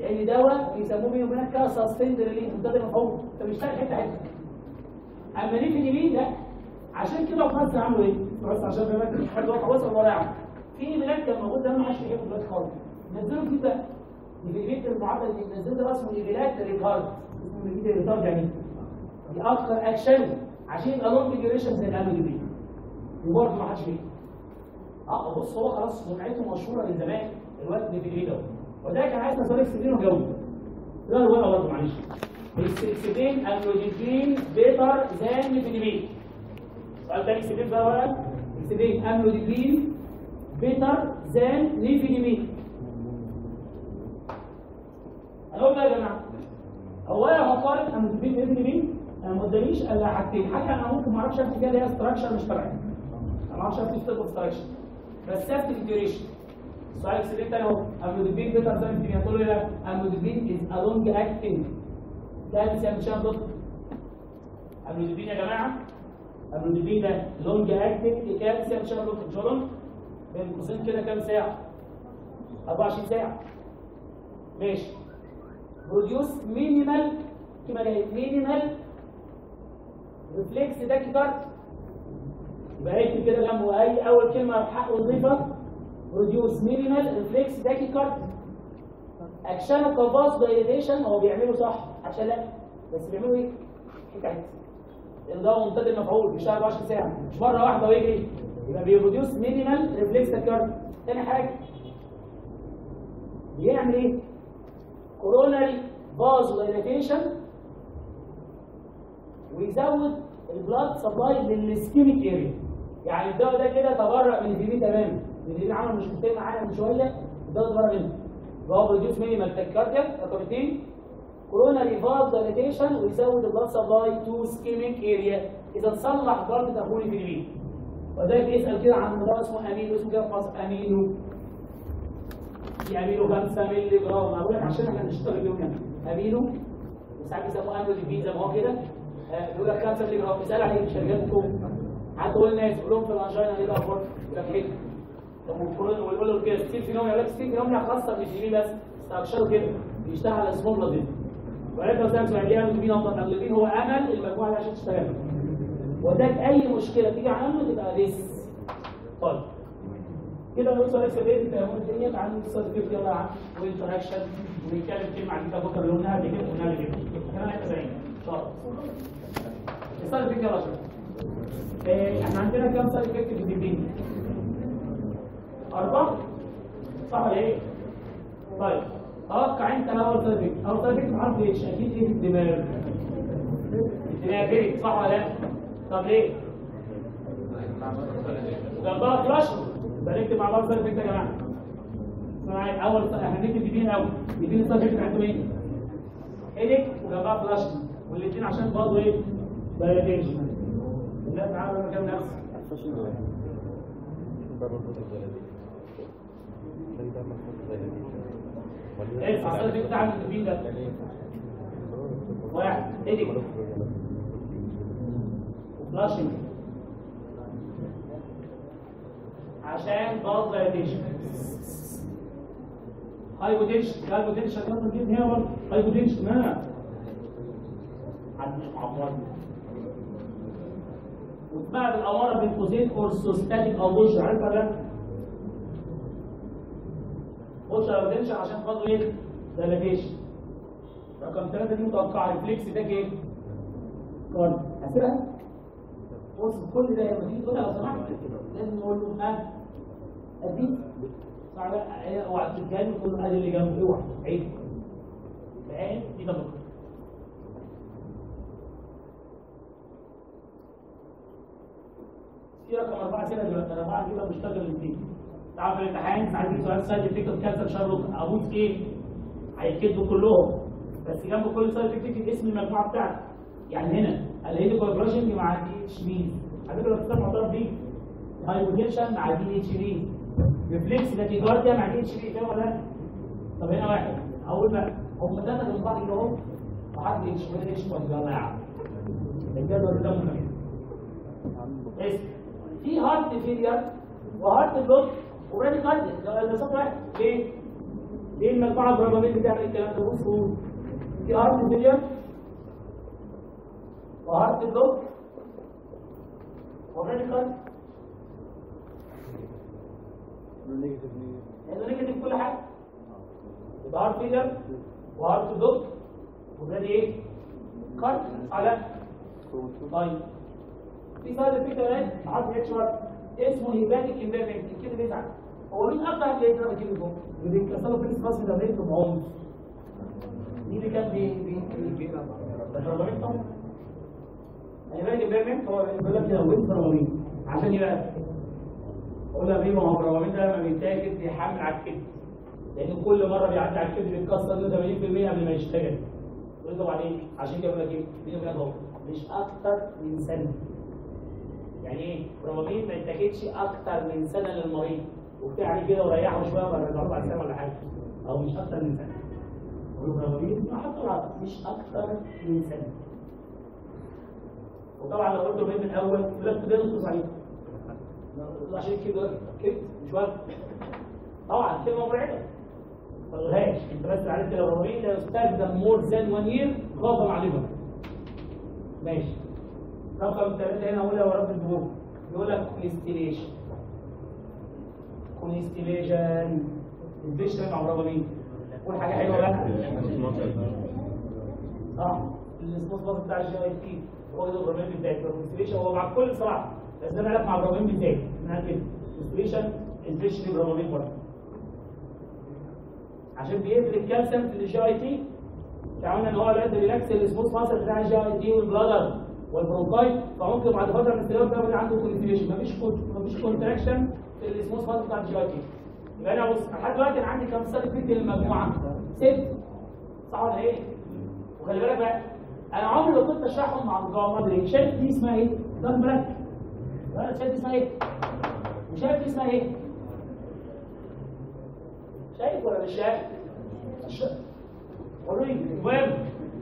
لأن دواء بيسموه وبينك كده سسبند ريليف انت مش حتة حتة. أما ليه في اليمين ده عشان كده مصر عملوا إيه؟ بس عشان كمان حد واقع وصل ورا في بلاد كان موجود ده ما حدش بيحبه دلوقتي خالص. نزلوا في ده البيت المعدل اللي نزلوا ده اسمه ايفيلات ريكارد. اسمه ايفيلات ريكارد يعني دي أكتر اكشن عشان يبقى لونج ديوريشن زي الامل اللي وبرضه ما حدش بيحبه آه بص هو خلاص سمعته مشهورة من زمان الوقت اللي في الفيديو وده كان عايز مسار اكسدين وجو لا هو برضه معلش. الاكسدين املوديبين بيتر ذان نيفيديبين سؤال تاني اكسدين بقى ورقه اكسدين املوديبين بيتر ذان نيفيديبين هنقول بقى يا جماعة هو أنا هقارن amlodipine nifedipine أنا ما قداميش إلا حاجتين. حاجة أنا ممكن ما أعرفش افتي فيها اللي هي structure مش أنا ما أعرفش افتي في structure بس افتي في ال duration سؤال explain اهو amlodipine better زي ما تقول له amlodipine is a long acting ده بيسمى شان دوت amlodipine يا جماعة amlodipine ده long acting شان دوت جولون بين قوسين كده كام ساعه 24 ساعه ماشي produce minimal كما جاي minimal reflex tachycard يبقى كده جنبه اي أول كلمة بحق وظيفه produce minimal reflex tachycard action كا vasodilation هو بيعمله صح. عشان لا. بس بيعملوا إيه؟ حتة الضوء ممتد مفعول بيشتغل 24 ساعة. مش مرة واحدة ويجري. يبقى بي produce minimal reflex tachycard تاني حاجة. بيعمل إيه؟ coronary vasodilatation ويزود ال blood supply لل ischemic area يعني الدواء ده كده تبرأ من ال family تماما. اللي عمل مشكلتين معانا من شوية الدواء تبرأ منه. وهو produce minimal tachycardia رقم اثنين coronary vasodilatation ويزود ال blood supply to ischemic area إذا تصلح ضغط تكوين الفيمي وده بيسأل كده عن دواء اسمه أمينو اسمه كده في مصر أمينو. في أمينو 5 مللي جرام أقول لك عشان إحنا نشتغل بيهم يعني. أمينو وساعات بيسموه أمينو زي ما هو كده. بيقول لك 5 مللي جرام بيسأل عليه شركاتكم هتقول الناس يقول لهم في الانجينا إيه طب ويقول له كده 60 في يوم يقول لك 60 في يوم خاصة مش دي بس. استكشروا كده. بيشتغل على سمول بلاد ولكن لو سالت سؤال ليه امل افضل امل هو امل المجموعة دي عشان تشتغل. وذاك أي مشكلة تيجي عنه تبقى ريس طيب. كده لو سؤال اكسبيرينس الدنيا عن السيرتيفيكت يلا. يا عم وإنتراكشن. ونتكلم كلمه عن كده بكره اللي قلناها قبل كده قلناها قبل كده. كمان هيبقى زينا إن شاء الله. السيرتيفيكت يلا. إيه، إحنا عندنا كام سيرتيفيكت في الدين؟ أربعة صح ولا إيه؟ طيب توقع انت أول side effect أول side effect بحرف H أكيد إيه في الدماغ؟ الدماغ فين صح ولا لأ؟ طب ليه؟ وجنبها flush يبقى نكتب مع بعض side effect يا جماعة معايا أول إحنا هنكتب دي مين الأول؟ دي ال side effect عندهم إيه؟ headache وجنبها flush والاثنين عشان برضه إيه؟ dilatation لا تعالى مكان نفسه. ارفع ال side effect بتاع المكتوبين ده. واحد. headache flushing عشان برضه dilatation hypotension hypotension يلا نجيب هنا برضه. hypotension ما حد مش معبر وتباع بالاماره بين قوسين orthostatic أو posture عارف لا؟ postural hypotension عشان برضه إيه؟ dilatation رقم ثلاثة دي متوقعة. reflex ده إيه؟ card هسيبها؟ بص كل ده لما تيجي تقولها لو سمحت لازم نقول له ها ادي صعب. أوعى تتكلم تقول له أدي اللي جنبه. أوعى. عيب. العين دي ده بكره في رقم أربعة كده دلوقتي أربعة كده بشتغل الاثنين تعرف في الامتحان يجي سؤال side effect calcium channel blocker أبوس إيه؟ هيتكتبوا كلهم. بس جنب كل side effect اسم المجموعة بتاعتك. يعني هنا ال headache و flushing مع DHP على فكره الكتاب معترف بيه هايبوتنشن مع دي اتش بي ريفلكس ده كيكارديا مع دي اتش بي فاهم ولا؟ لا؟ طب هنا واحد. اول بقى هم ثلاثة جنب بعض كده أهو. وحد H B H يلا يا عم الجدول ده مهم. اسم. في heart failure و heart block و bradycardia ده صوت واحد ليه؟ ليه المجموعه ال verapamil بتعمل الكلام ده بصوا في heart failure و heart block و bradycardia هنا negative كل حاجة يبقى heart failure و heart block و brady إيه؟ كارديا على طيب في افكت كمان عارف اتش ار اسمه هيباتيك امبيرمنت كده بيزعل هو مين أكتر اللي يقدر يجيب اللي بيكسروا في الراس ده ريت بعنف مين اللي كان بي بي هيباتيك امبيرمنت هو بيقول لك كده وين برامين عشان يبقى لك إيه ما هو برامين ده لما بيتاكل بيحمل على الكبد لأن كل مره بيعدي على الكبد بيتكسر له 80% قبل ما يشتغل طبعا إيه عشان كده بقول لك إيه مش أكتر من سنه يعني إيه برامين ما يتاكلش أكتر من سنة للمريض. وبتاع عليه كده وريحه شوية ولا رجعه بعد سنه ولا حاجة. أو مش أكتر من سنة. البرامين ما حطوا مش أكتر من سنة. وطبعا لو قلت من الأول ده نص عليه عشان كده كده مش واقف طبعا كلمه مرعبه ما تقولهاش. أنت بس عرفت لو ال verapamil لا يستخدم more than 1 year على ال liver ماشي. رقم ثلاثة هنا أقولها ورب البوك يقول لك constipation constipation البشر مع verapamil قول حاجة حلوة بقى. صح. ال smooth muscle بتاع ال GIT هو ده ال verapamil بالذات. ال constipation هو مع كل صراحة بس ده علاقة مع verapamil بالذات. انها كده. كونستيليشن البشر برامين برضه. عشان بيقفل الكالسيوم في الجي اي تي تعملنا ان هو يقدر يركز الاسموس باص بتاع الجي اي تي والبلادر والبرونكايت فممكن بعد فترة من السيراب ده عنده كونتريشن مفيش مفيش كونتراكشن في الاسموس فات بتاع الجي آي تي يبقى أنا بص لحد دلوقتي أنا عندي كام سنه فيديو للمجموعة؟ ست صح ولا إيه؟ وخلي بالك بقى أنا عمري ما كنت أشرحهم مع مدري شايف دي اسمها إيه؟ ده بلاك شايف دي اسمها إيه؟ وشايف دي اسمها إيه؟ شايف ولا مش شايف؟ وريني المهم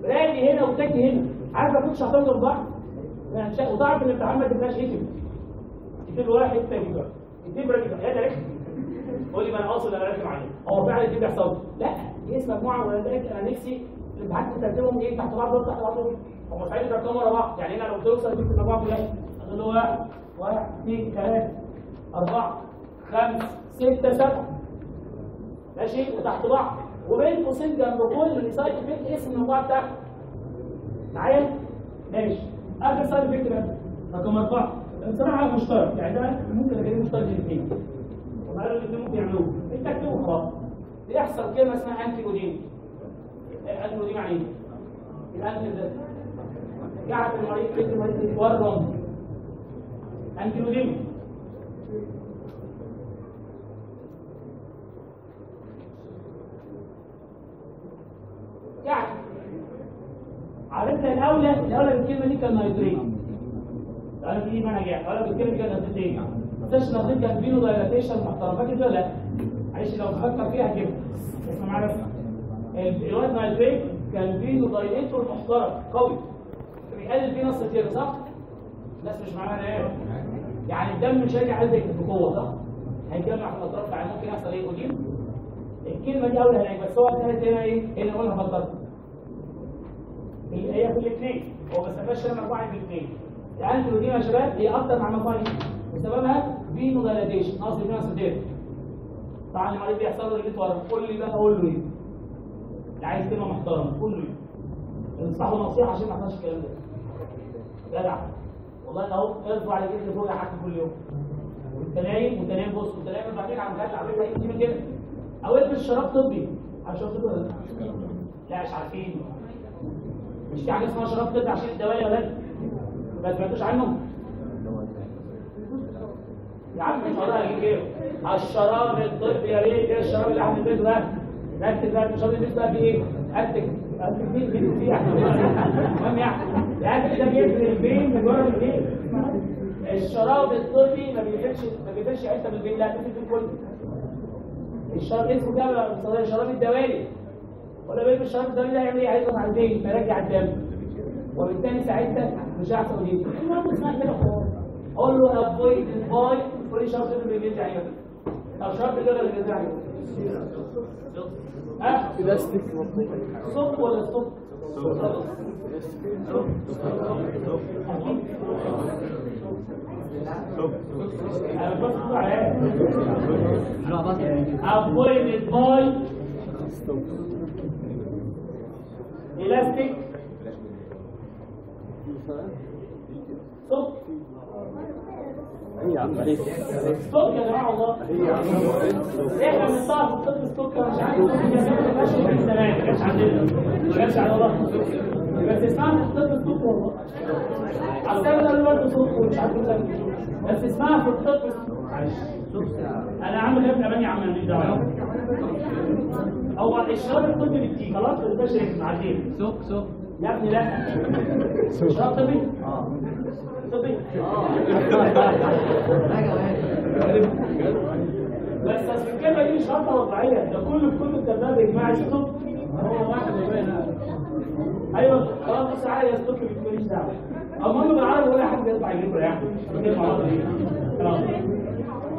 راجي هنا وتاجي هنا عارف ما كنتش هتنظر بعض وتعرف ان الامتحان ما تبقاش يكتب يكتب واحد بقى يكتب راجل يا ده رخم قول لي ما أنا أصلا أنا راكب عليه هو فعلا كده بيحصل؟ لا. دي اسم مجموعة ولا ذلك. أنا نفسي الامتحان ترتيبهم إيه؟ تحت بعض تحت بعض هم صحيح ترتيبهم ورا بعض يعني أنا لو توصل في المجموعة كلها. أقول له واحد واحد اثنين ثلاثة أربعة خمسة ستة سبعة. ماشي وتحت بعض. وبين قوسين جنب كل effect اسم المجموعة بتاعته معايا؟ ماشي. side effect بقى رقم أربعة. بصراحة مشترك. يعني ده ممكن أجيب مشترك الاثنين وقالوا الاثنين ممكن يعملوه. أنت اكتبه. خلاص بيحصل كلمة اسمها ankle edema ankle edema يعني إيه؟ ال ankle ده. قاعد المريض كده المريض يتورم ankle edema يعني عرفنا الأولى الأولى بالكلمة دي كان nitrate قالوا دي ما نجاح قالوا بالكلمة دي كانت nitrate ما تنساش nitrate كان venodilatation محترم فاكر ده لا معلش لو تفكر فيها كده. اسمع معايا بس. ال- الواد nitrate كان venodilator محترم قوي. بيقلل venous كده صح؟ الناس مش معانا إيه؟ يعني الدم مش هيجي عندك بقوة صح؟ هيتجمع في الأطراف يعني ممكن يحصل إيه؟ edema الكلمة دي اولى هناك بس هو الثالث هنا إيه؟ هنا قولها بطلت هي في الاثنين. هو ما سماش لما أربعة في الاثنين. ال intro دي يا شباب هي أكتر مع مفاهيم. وسببها فينو دايلاتيشن قصدي فينو سيدير طبعا المريض بيحصل له ريليت ورا قول لي بقى أقول له إيه؟ اللي عايز كلمة محترمة قول له إيه؟ انصحه نصيحه عشان ما يحصلش الكلام ده. جدع. والله أهو ارفع على جسمي فوق يا حاج كل يوم. وانت نايم وانت نايم بص وانت نايم بعدين مخده على فكره دي من كده. أو البس شراب طبي. عارف شراب طبي ولا لا؟ لا مش عارفين. مش في حاجة اسمها شراب طبي عشان الدواء يا ولاد. ما سمعتوش عنه يا عم مش هجيب إيه الشراب الطبي يا ريت إيه الشراب اللي إحنا بنلبسه ده. ركز بقى الشراب اللي بنلبسه فيه إيه؟ اكتب اكتب فيه فيه فيه. المهم يعني الأكل ده بيقفل البين من ورا البين الشراب الطبي ما بيقفلش ما بيقفلش حتة من البين لا بيقفل الكل الشراب اسمه كده شراب الدوالي ولا الشراب الدوالي ده هيعمل إيه؟ هيضغط على البين فيرجع الدم. وبالتالي ساعتها مش هيحصل دي المهم اسمها كده خلاص. قول له افويد الباي قول لي شراب اللي بيجي عليه طب شراب اللي اللي بيجي عليه ها؟ بلاستيك صوت ولا صوت أكيد. أنا بص صوت إيه يا يا جماعة والله إحنا بنصعب في الطب السكر مش عارف ما كانش عندنا ما كانش على الله بس اسمعها في الطب السكر والله عشان ده برضه صوت ومش عارف إيه بس اسمعها في الطب أنا عامل ابن اماني عم ماليش دعوه هو الشراب الطبي بتيجي خلاص ما تبقاش معدين سوق سوق. يا ابني لا. شراب طبي؟ طبي. بس أصل الكلمة دي مش غلطه وضعيه ده كله في كل الكلمات يا جماعة شوفوا هو واحد يبين أيوه. خلاص بص عادي يا ستوك ماليش دعوة. المهم بالعربي ولا حد يطلع يجيب له يعني.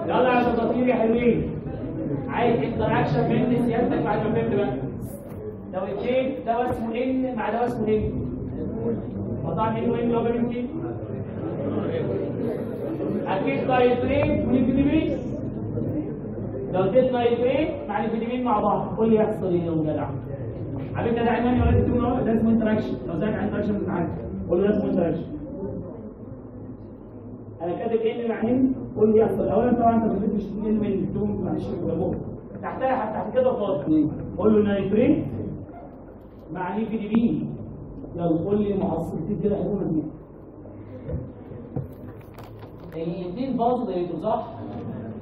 يلا يا شطاطير يا حلوين. عايز interaction مني سيادتك بعد ما فهمت بقى. لو اتشيت ده اسمه N مع ده اسمه N. وطبعا N و N لو بين دي أكيد nitrate و nifedipine لو اديت nitrate مع nifedipine مع بعض. قول لي يحصل إيه يا جدع على فكره ده عنوان ولا ده اسمه interaction لو عن interaction بتتعامل قول له ده اسمه interaction أنا كاتب N مع N قول لي يحصل اولا طبعا أنت ما بتكتبش N من بدون معلش تحتها تحت كده فاضي. قول له nitrate مع nifedipine يلا قول لي محصلتين كده هيكونوا اثنين الاثنين باظوا ده صح؟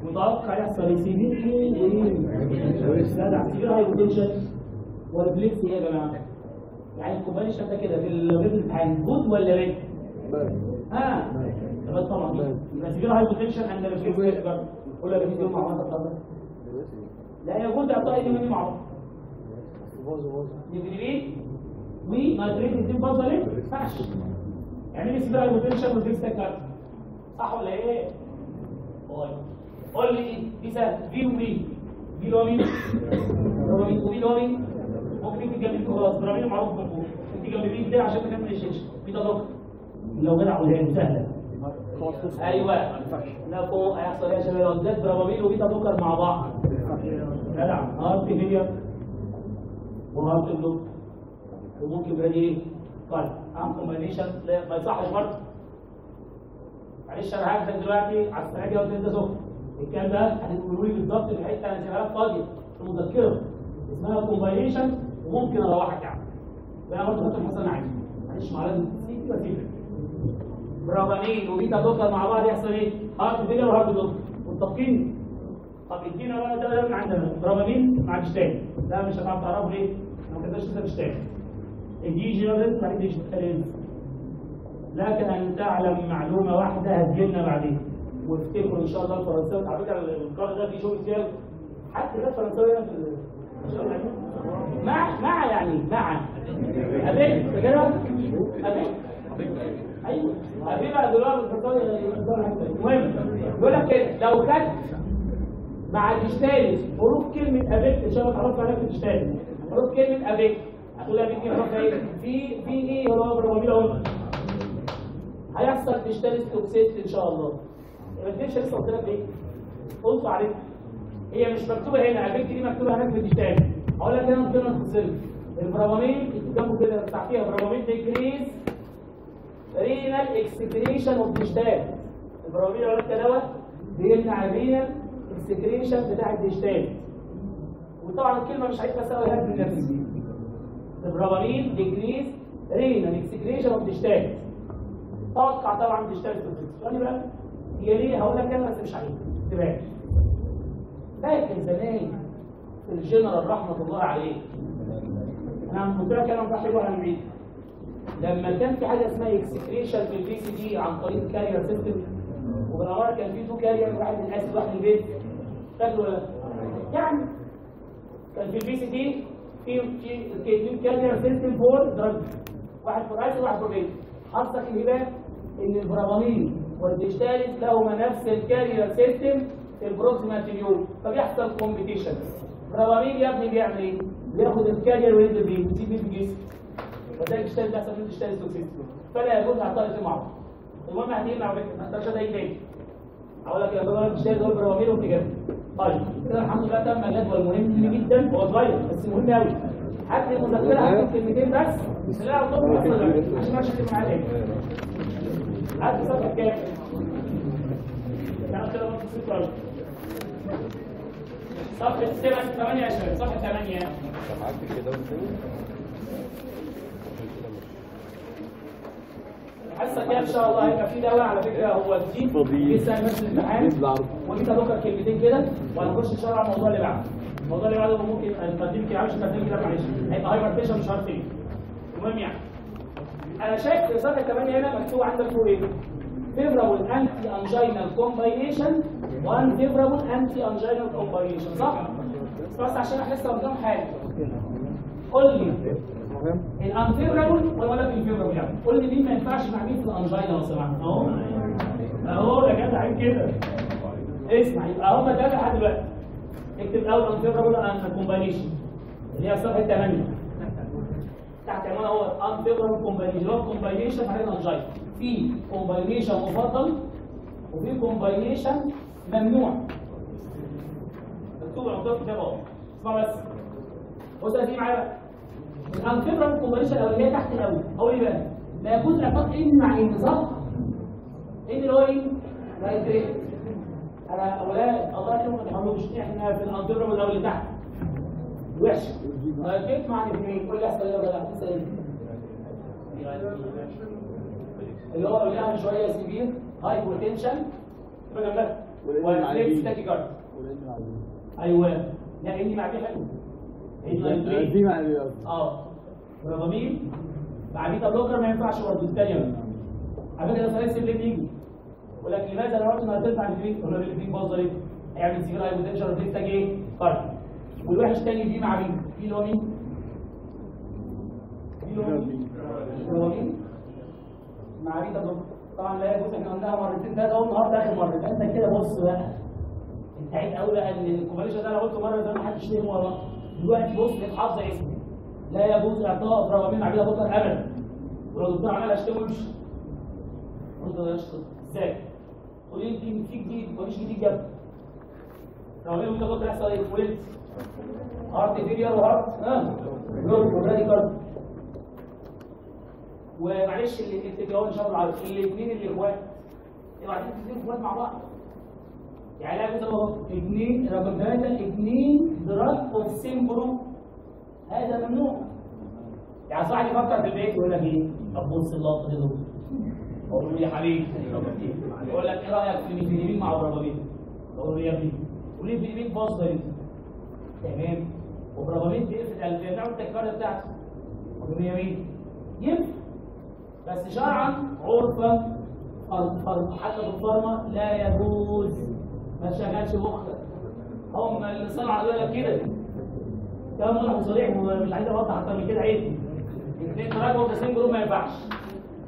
متوقع يحصل severe إيه جدع severe hypotension و collapse إيه يا جماعة؟ يعني ال combination ده كده في البيت الامتحان good ولا bad؟ ها؟ يبقى سيفير هايبوتنشن عند البليكس قول لك في يوم مع بعض لا يا جود اعطائي دي مع بعض نيفيلين ونايتريت الاثنين باظوا ليه؟ ما ينفعش يعني سيفير هايبوتنشن والبليكس ده صح ولا إيه؟ طيب قول لي؟ في سهل في ومين؟ في اللي هو مين؟ وفي اللي هو مين؟ ممكن تكتب جنب خلاص براميل معروف بالفوق انت جنب مين كده عشان تكمل الشاشه في تدق لو جدع قولها سهله أيوه. فوق هيحصل إيه يا شباب لو زاد verapamil و beta blocker مع بعض جدع heart failure و heart block وممكن يبقى إيه؟ طيب. اعمل combination ما يصحش برضه. معلش أنا هاخدك دلوقتي على السريع كده وانت سخن الكلام ده هتقولوا لي بالظبط في الحتة أنا لك فاضية. في المذكره اسمها كومبينيشن وممكن أروحك يعني. بقى برضه حسن عادي معلش مع لازم تسيب برافانين وبيتا بلوكر مع بعض يحصل إيه؟ هارت فيلير وهارت بلوكر متفقين؟ طب ادينا بقى ده ده من عندنا. برافانين مع ديشتان ده مش هتعرف تعرفه ليه؟ ما كنتش لسه ديشتان الدي جي ما حدش لكن أن تعلم معلومة واحدة هتجيلنا بعدين. وافتكروا إن شاء الله الفرنساوي. على فكرة القرار ده فيه شغل كتير حتى ده فرنساوي هنا في مع مع يعني مع. أبيك كده أبيك أيوه. أبيك بقى دولار المهم بيقول لك كده لو كانت مع الاشتالي حروف كلمة أبيك إن شاء الله تعرفوا عليها في الاشتالي حروف كلمة أبيك. هتقول أبيك دي حروفها إيه؟ في في إيه؟ هو برمجيل أهو هيحصل digitalis toxicity إن شاء الله. ما تجيبش لسه قلت لك إيه؟ قلت عليك. هي مش مكتوبة هنا. أبيك دي مكتوبة هناك في ال digitalis هقول لك هنا كلمة تفصيل ال verapamil جنبه كده تحتيها verapamil decrease renal excretion of digitalis ال verapamil قلت دوت بيمنع ال renal excretion بتاع ال digitalis وطبعا الكلمة مش سوا هاد من نفسي ال verapamil decrease renal excretion of digitalis توقع طبعا digitalis سؤالي بقى؟ هي ليه؟ هقول لك أنا بس مش عليك تبقى فاكر زمان الجنرال رحمة الله عليه أنا قلت لك أنا مصاحبه على بعيد. لما كان في حاجة اسمها excretion في ال PCT عن طريق ال carrier system وبالاماره كان في two carrier واحد لل acid واحد لل base فاكر ولا؟ لا؟ يعني كان في ال PCT في في carrier system for drug واحد for acid وواحد for base حصل الهباب إن ال verapamil وال digitalis لهما نفس ال carrier system في ال proximal tubule فبيحصل competition verapamil يا ابني بيعمل إيه؟ بياخد ال carrier وينزل بيه يسيب مين في الجسم فده ال digitalis ده يحصل ال digitalis toxicity فلا يجوز الاثنين مع بعض المهم هتيجي على فكره ما تقدرش ده تاني أقول لك يا دكتور الاشتال دول براميل وانتجاب طيب كده الحمد لله تم الجدول. مهم جدا. هو صغير بس مهم قوي لي المذكره هات كلمتين بس؟ لا طب عشان ما اشتغل معاك إيه هات لي صفحه كام تعال كده بص صفحة 28 صفحة 8 الحصه كده إن شاء الله. هيبقى في دواء على فكرة هو فضيل. لسه نفس الامتحان. وانت ذكر كلمتين كده وهنخش إن شاء الله على الموضوع اللي بعده. الموضوع اللي بعده ممكن نقدم كده معلش نقدم كده معلش. هيبقى hypertension مش عارف إيه. المهم يعني أنا شايف في صفحه 8 هنا مكتوب عندك فوق إيه؟ favorable anti angina combination وان favorable anti angina combination صح؟ بس عشان إحنا لسه قدام حاجة قول لي. ال unfavorable ولا ولا في ال favorable يعني قول لي مين ما ينفعش مع مين في ال angina لو سمحت. أهو. أهو يا جدع عين كده. اسمع يبقى هم ده لحد دلوقتي. اكتب الأول unfavorable and combination اللي هي صفحة 8 تحت عنوان هو unfavorable combination هو combination مع ال angina في combination مفضل وفي combination ممنوع. مكتوب على الكتاب أهو. اسمع بس. بص دي معايا بقى. ال unfavorable ال combination الاولانيه تحت الأول؟ أقول إيه بقى؟ لا يجوز اعطاء N مع N صح؟ إن اللي هو إيه؟ أنا أولاد الله يكرمك ما تحاولوش إحنا في ال unfavorable الأول اللي تحت. وحش. nitrate مع الاثنين كل يحصل إيه ولا لا؟ يحصل إيه؟ اللي هو قلناها من شوية severe هاي بوتنشن يبقى جنبها وفليكس تاكيكارد أيوه. لا اني مع دي حلو. النايتريت دي مع آه. براميل مع بيتا بلوكر ما ينفعش برضه الثانية على فكرة ده سلايس اللي بيجي لك لماذا لو رحت مع الفريق يقول لك الفريق باظ ليه؟ هيعمل سيفير هاي بوتنشال وتحتاج إيه؟ فرق والوحش تاني دي مع مين؟ في اللي هو مين؟ في اللي هو مين؟ مين؟ مع beta blocker طبعا لا يجوز إحنا قلناها مرتين ثلاثة اهو النهارده آخر مرة يبقى أنت كده بص بقى أنت عيد قوي بقى إن ال combination ده أنا قلته مرة ما حدش فهم وراه دلوقتي بص اتحافظ اسمي لا يجوز اعطاء verapamil مع beta blocker أبدا. ولو الدكتور عمال اشتمه يمشي برضه يشتم إزاي؟ قولي لي في في جديد مفيش جديد جنب لو عملوا انت كنت هيحصل إيه؟ ولدت هارت فيلير وهارت. ها؟ نور راديكال ومعلش اللي الاتجاهات مش هقول عارف الاثنين اللي اخوات يبقى عايزين الاثنين اخوات مع بعض. يعني لا مثلا اهو اثنين رقم ثلاثة اثنين دراج اوف سيم جروب هذا ممنوع. يعني صاحبي يفكر في البيت ويقول لك إيه؟ طب بص اللقطه دي دول أقول له يا حبيبي يقول لك إيه رأيك في الفيتامين مع البرابابين؟ أقول له يا ابني قول لي الفيتامين باظ ده تمام؟ وبرابابين تقفل البتاع التكرار بتاعته. أقول له يا مين؟ ينفع بس شرعا عرفا حتى في الفارما لا يجوز. ما تشغلش مخك. هم اللي صنعوا لك كده كلام واضح وصريح ومش عايز أوضح أكتر من كده. عيب الاثنين تراجعوا وتسليم جروب ما ينفعش.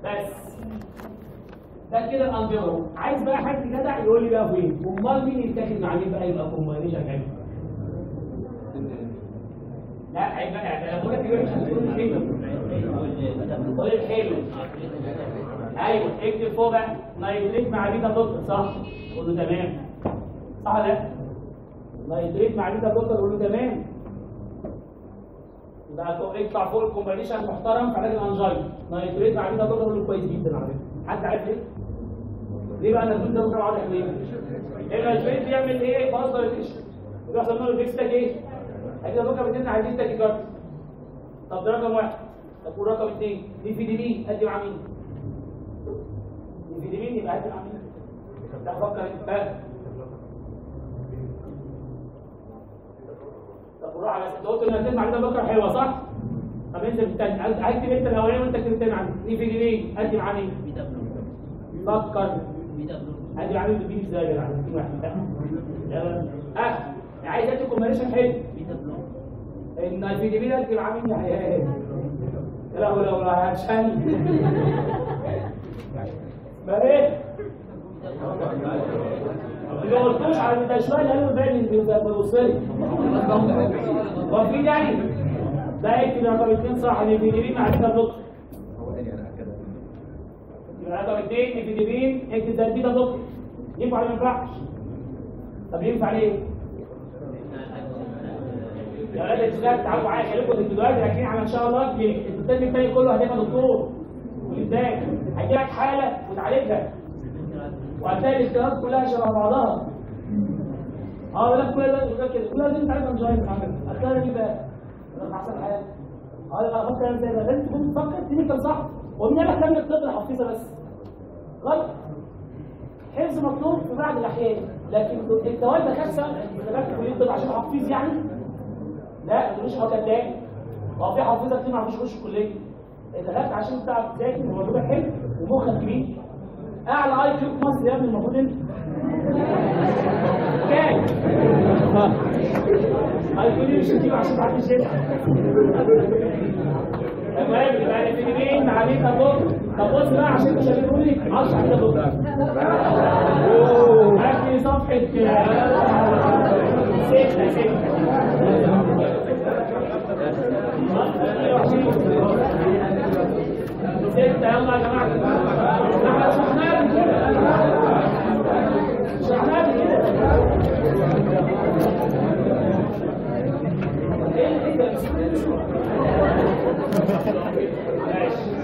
بس. ده كده الانجيرو عايز بقى حد جدع يقول لي بقى فين؟ أمال مين يتاخد مع مين بقى؟ يبقى combination حلو لا عيب بقى يعني أنا بقول لك تقول الحلو قول الحلو أيوه اكتب فوق بقى. nitrate مع beta blocker صح؟ قول له تمام. صح ولا لا؟ nitrate مع beta blocker قول له تمام. يبقى كو- اطلع فوق ال combination محترم في علاج ال angina nitrate مع قول له كويس جدا حد عارف ليه؟ ليه بقى النزول ده ممكن واضح ليه؟ لأن النايتريت بيعمل إيه؟ باز دايليتيشن بيحصل له الفيكس تاج إيه؟ هيجي بكره بتدينا عايزين تاجي كارت طب ده رقم واحد طب ورقم اثنين دي في دي بي ادي مع مين؟ دي في دي مين يبقى ادي مع مين؟ ده فكر انت بقى طب وروح على ست قلت انك تسمع كده بكرة؟ حلوة صح؟ طب انزل الثاني هكتب انت الاولاني وانت اكتب الثاني عندي دي في دي بي ادي مع مين؟ فكر. ادي مع مين؟ بتجيب إزاي يا جدع؟ في واحد يلا ها عايز أدي كومبينيشن حلو. إن الفي دي بي ده يا حياه لا ولا ولا هتشل ما إيه ما قلتوش على ده شوية اللي قالوا باين اللي بيبقى بيوصل هو في داعي ده اكتب رقم اثنين صح ان الفي دي بي مع كده يبقى رقم اثنين الفي دي بي اكتب ده البيتا بلوك ينفع ولا ما ينفعش؟ طب ينفع ليه؟ يا ولاد الشباب تعالوا معايا خليكم دلوقتي راكبين على ان شاء الله الترم كله هتبقى دكتور ولذلك هيجي لك حالة وتعالجها وهتلاقي الاختيارات كلها شبه بعضها. آه يقول لك كل ده كده كل ده انت عارف مش عارف تعمل هتلاقي دي بقى لك أحسن حاجة آه يبقى أفكر إزاي بقى لازم تكون بتفكر تيجي صح. ومن هنا كلام الطب حفيظه بس. غلط حفظ مطلوب في بعض الأحيان. لكن التوالي ده كارثه دخلت كليه الطب عشان حفيظ يعني؟ لا مش هو كداب هو في حافظه كتير ما عرفوش يخش الكلية. دخلت عشان تعرف تذاكر وموضوع حلو ومخك كبير. أعلى آي كيو في مصر يا ابني المفروض إنت. كام؟ آي كيو دي مش هتجيب عشان تعرف تشيلها المهم يبقى الفيلمين مع مين طب بص بقى عشان مش هتقول لي 10 كده بص هات صفحة ستة ستة. ستة يلا يا جماعة إحنا ماشي